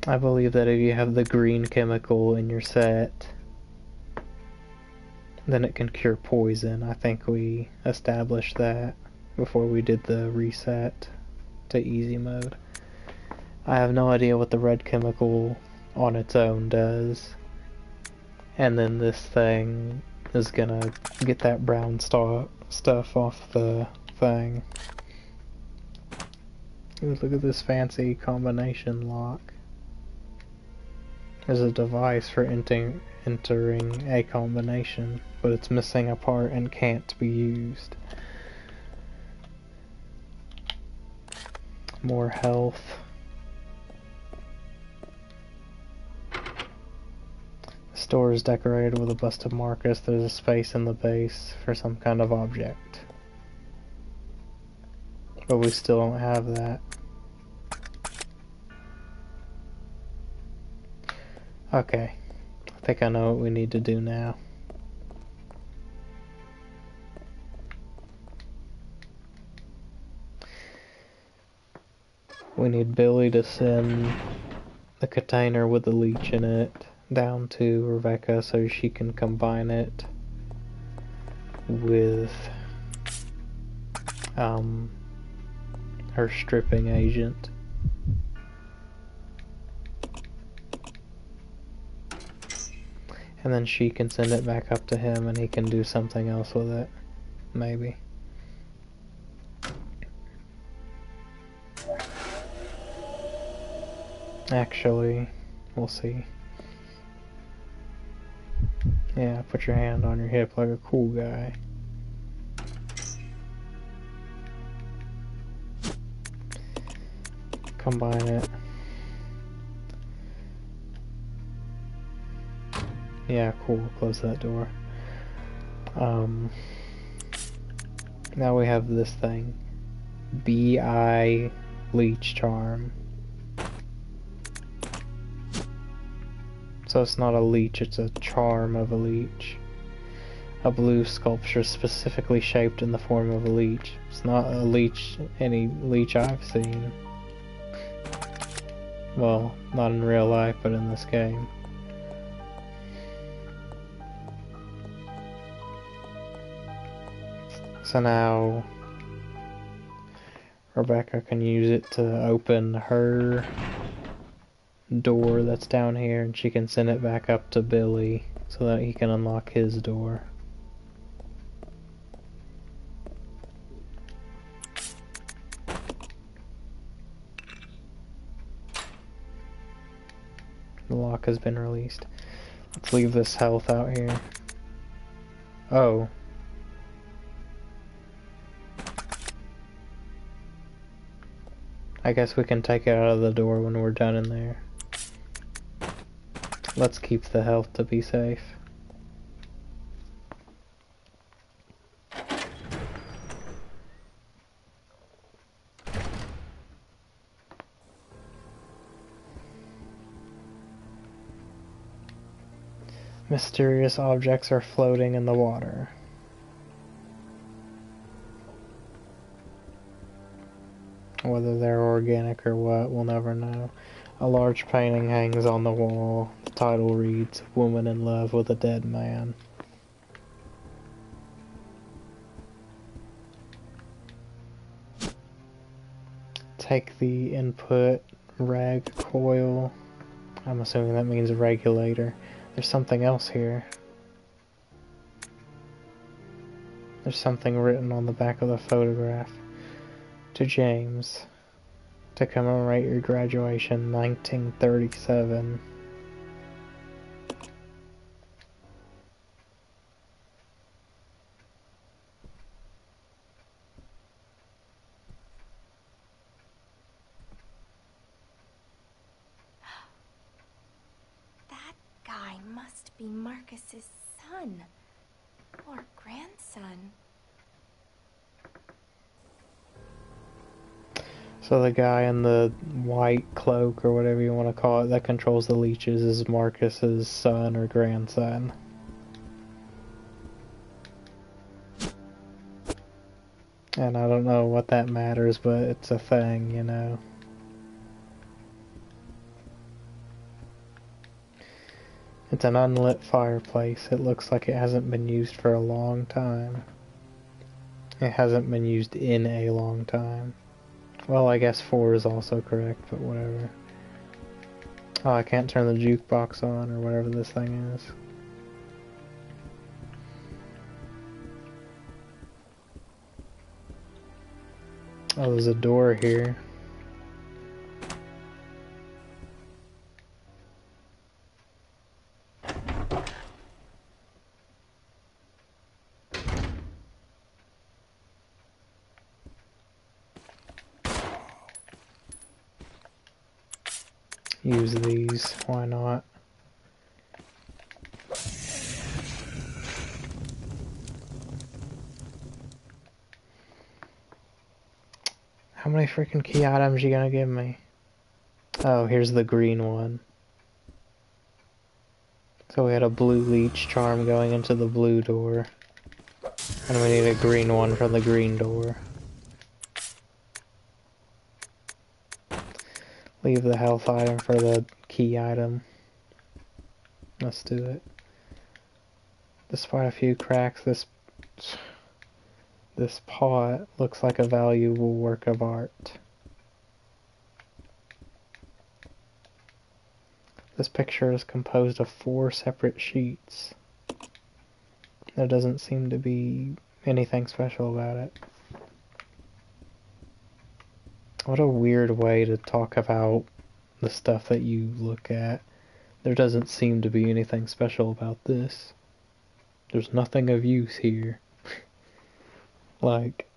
I believe that if you have the green chemical in your set, then it can cure poison. I think we established that before we did the reset to easy mode. I have no idea what the red chemical on its own does. And then this thing is gonna get that brown stuff stuff off the thing. Ooh, look at this fancy combination lock. There's a device for entering, entering a combination, but it's missing a part and can't be used. More health. The store is decorated with a bust of Marcus. There's a space in the base for some kind of object. But we still don't have that. Okay. I think I know what we need to do now. We need Billy to send the container with the leech in it down to Rebecca so she can combine it with um, her stripping agent. And then she can send it back up to him and he can do something else with it. Maybe. Actually, we'll see. Yeah, put your hand on your hip like a cool guy. Combine it. Yeah, cool. Close that door. Um, now we have this thing. B.L. Leech Charm. So it's not a leech, it's a charm of a leech. A blue sculpture specifically shaped in the form of a leech. It's not a leech, any leech I've seen. Well, not in real life, but in this game. So now Rebecca can use it to open her door that's down here and she can send it back up to Billy so that he can unlock his door. The lock has been released. Let's leave this health out here. Oh. I guess we can take it out of the door when we're done in there. Let's keep the health to be safe. Mysterious objects are floating in the water. Whether they're organic or what, we'll never know. A large painting hangs on the wall. The title reads, Woman in Love with a Dead Man. Take the input reg coil. I'm assuming that means a regulator. There's something else here. There's something written on the back of the photograph. To James to commemorate your graduation 1937. So the guy in the white cloak or whatever you want to call it that controls the leeches is Marcus's son or grandson. And I don't know what that matters, but it's a thing, you know. It's an unlit fireplace. It looks like it hasn't been used for a long time. It hasn't been used in a long time. Well, I guess 4 is also correct, but whatever. Oh, I can't turn the jukebox on or whatever this thing is. Oh, there's a door here. Use these, why not? How many freaking key items you gonna give me? Oh, here's the green one. So we had a blue leech charm going into the blue door. And we need a green one from the green door. Leave the health item for the key item. Let's do it. Despite a few cracks, this this pot looks like a valuable work of art. This picture is composed of four separate sheets. There doesn't seem to be anything special about it. What a weird way to talk about the stuff that you look at. There doesn't seem to be anything special about this. There's nothing of use here. (laughs) like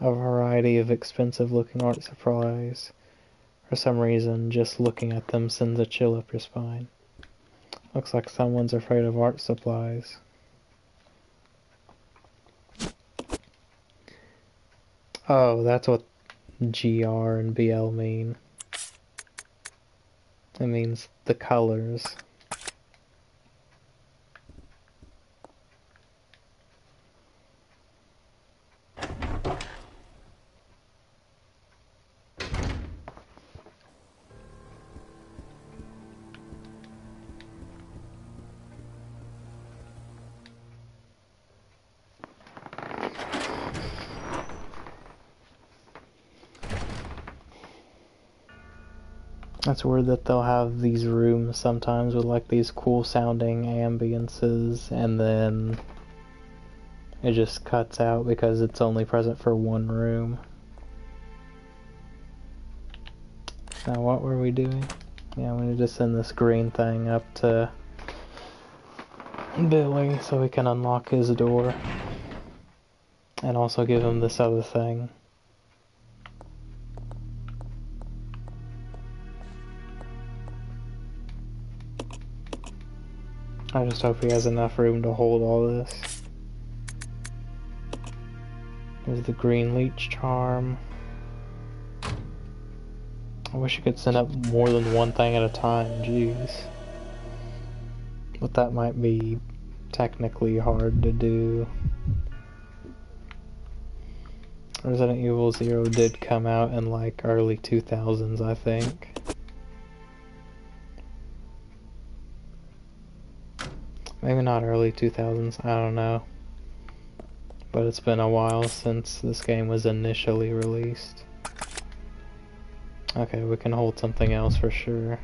a variety of expensive looking art supplies. For some reason, just looking at them sends a chill up your spine. Looks like someone's afraid of art supplies. Oh, that's what GR and BL mean. It means the colors. That's weird that they'll have these rooms sometimes with like these cool sounding ambiances and then it just cuts out because it's only present for one room. Now what were we doing? Yeah, we need to send this green thing up to Billy so we can unlock his door. And also give him this other thing. I just hope he has enough room to hold all this. There's the green leech charm. I wish you could send up more than one thing at a time, jeez. But that might be technically hard to do. Resident Evil Zero did come out in like early 2000s, I think. Maybe not early 2000s, I don't know. But it's been a while since this game was initially released. Okay, we can hold something else for sure.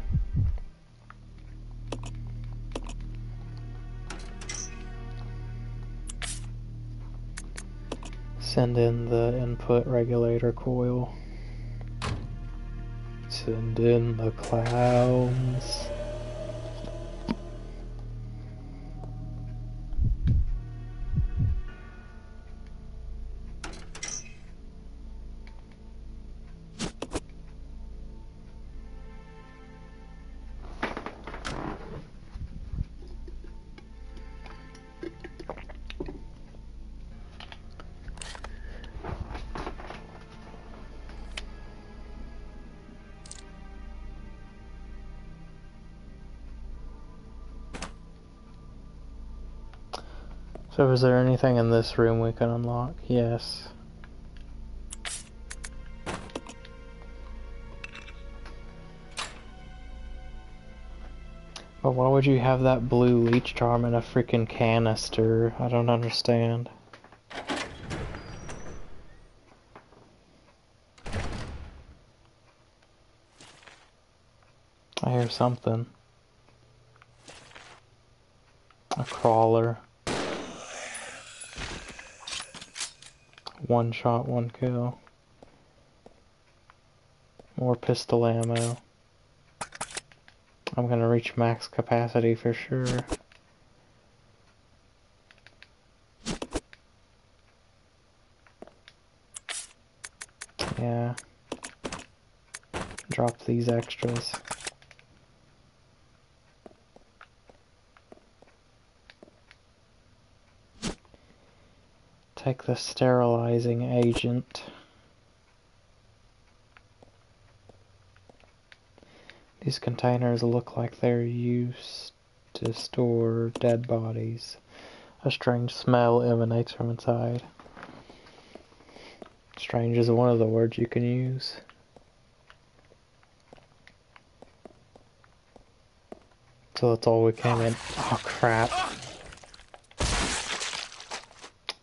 Send in the input regulator coil. Send in the clowns. Is there anything in this room we can unlock? Yes. But why would you have that blue leech charm in a freaking canister? I don't understand. I hear something. A crawler. One shot, one kill. More pistol ammo. I'm gonna reach max capacity for sure. Yeah. Drop these extras. Take the sterilizing agent. These containers look like they're used to store dead bodies. A strange smell emanates from inside. Strange is one of the words you can use. So that's all we came in. Oh crap.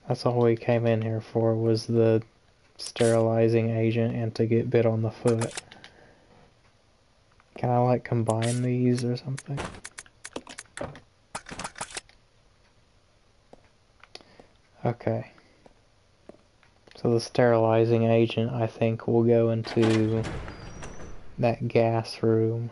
That's all we came in here for was the sterilizing agent and to get bit on the foot. Can I like combine these or something? Okay. So the sterilizing agent I think will go into that gas room.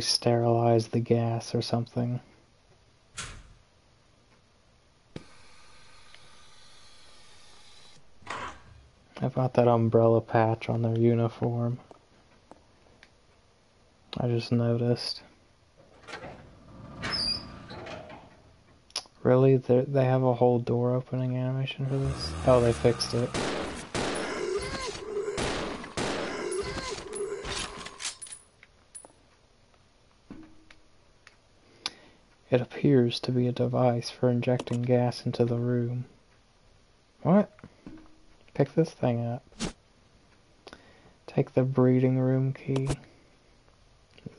We sterilize the gas or something. I've got that umbrella patch on their uniform. I just noticed. Really? They're, they have a whole door opening animation for this? Oh, they fixed it. It appears to be a device for injecting gas into the room. What? Pick this thing up. Take the breeding room key.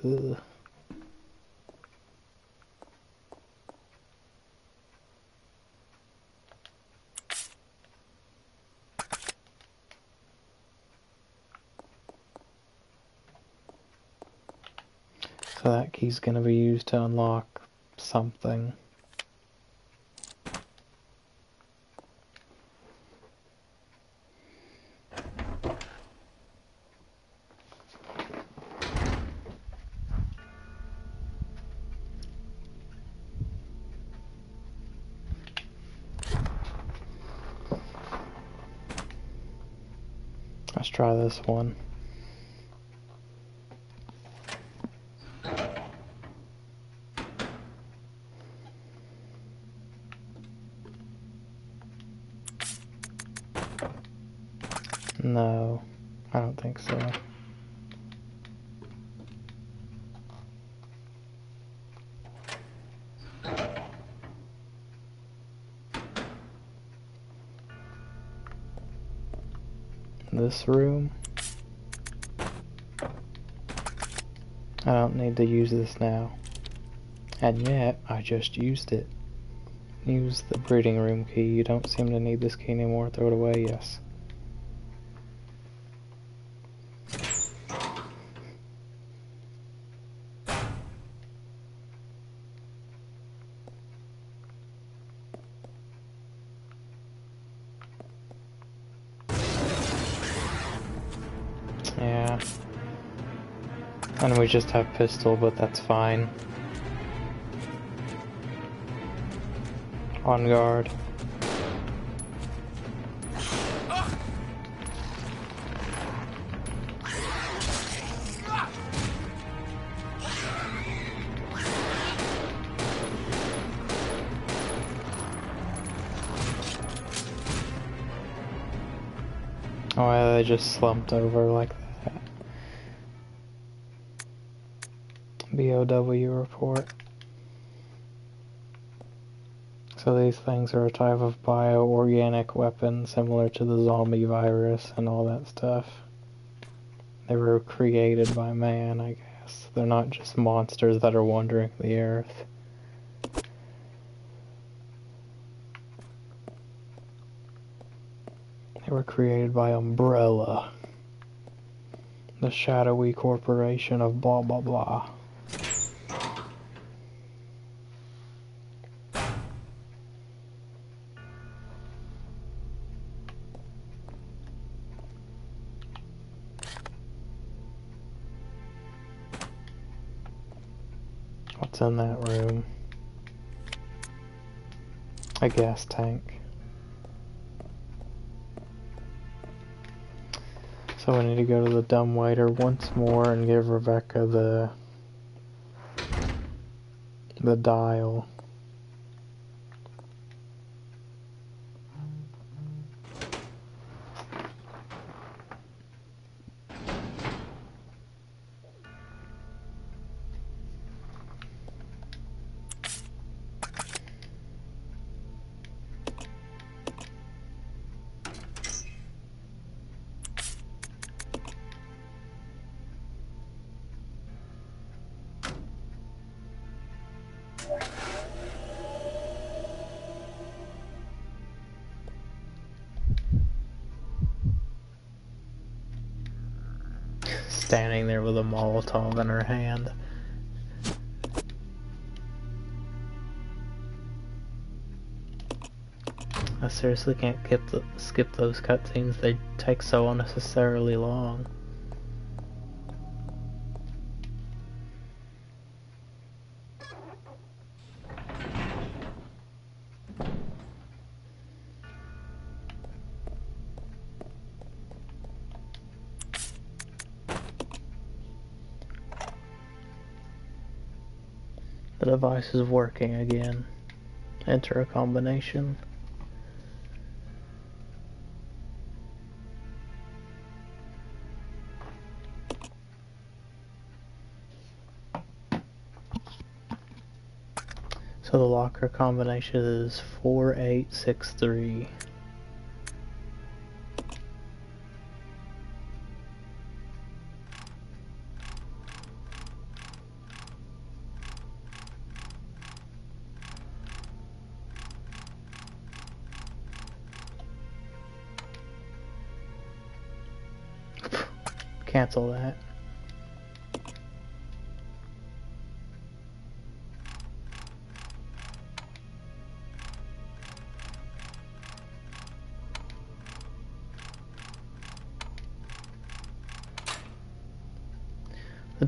Ugh. So that key's going to be used to unlock something. Let's try this one. No, I don't think so. Room. I don't need to use this now. And yet, I just used it. Use the breeding room key. You don't seem to need this key anymore. Throw it away, yes. Just have pistol, but that's fine. On guard. Oh, they just slumped over like that. BOW report. So these things are a type of bioorganic weapon similar to the zombie virus and all that stuff. They were created by man, I guess. They're not just monsters that are wandering the earth. They were created by Umbrella, the shadowy corporation of blah blah blah. In that room? A gas tank. So we need to go to the dumbwaiter once more and give Rebecca the the dial. Seriously can't skip, the, skip those cutscenes, they take so unnecessarily long. The device is working again. Enter a combination. Combination is 4863. Cancel that.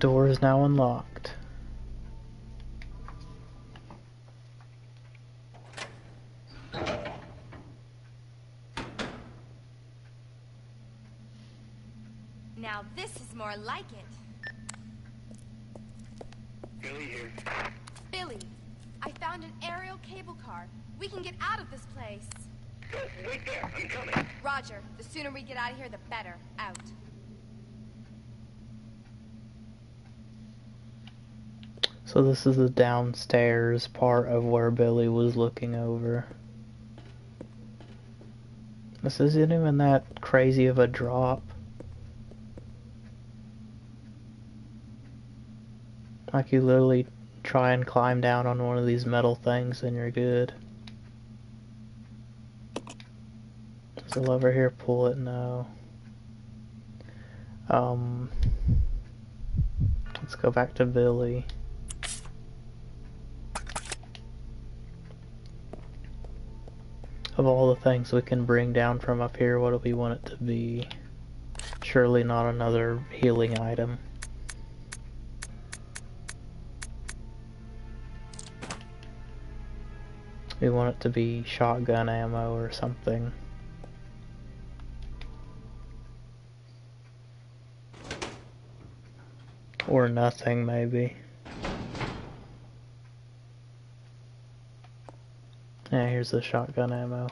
Door is now unlocked. Now this is more like it. Billy here. Billy, I found an aerial cable car. We can get out of this place. Good, wait there. I'm coming. Roger, the sooner we get out of here, the better. Out. So this is the downstairs part of where Billy was looking over. This isn't even that crazy of a drop. Like you literally try and climb down on one of these metal things and you're good. There's a lever here, pull it, no. Um, let's go back to Billy. of all the things we can bring down from up here, what do we want it to be? Surely not another healing item. We want it to be shotgun ammo or something. Or nothing, maybe. Yeah, here's the shotgun ammo.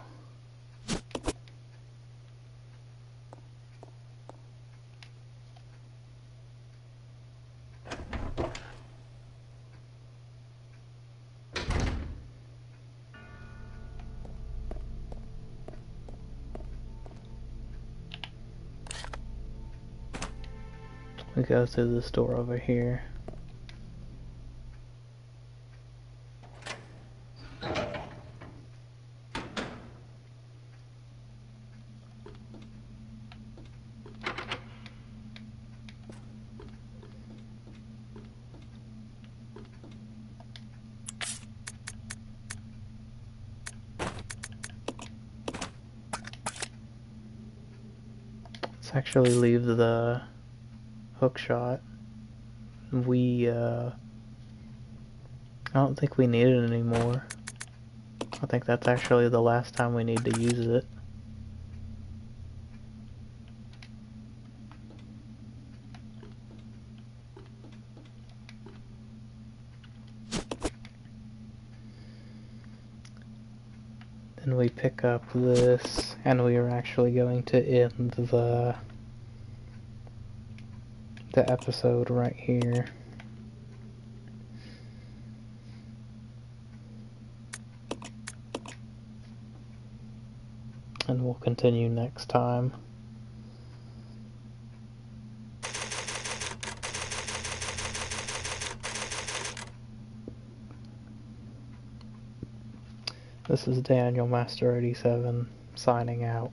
We go through this door over here. Let's actually leave the hook shot. We, uh, I don't think we need it anymore. I think that's actually the last time we need to use it. Then we pick up this, and we are actually going to end the the episode right here. And we'll continue next time. This is Daniel Master 87 signing out.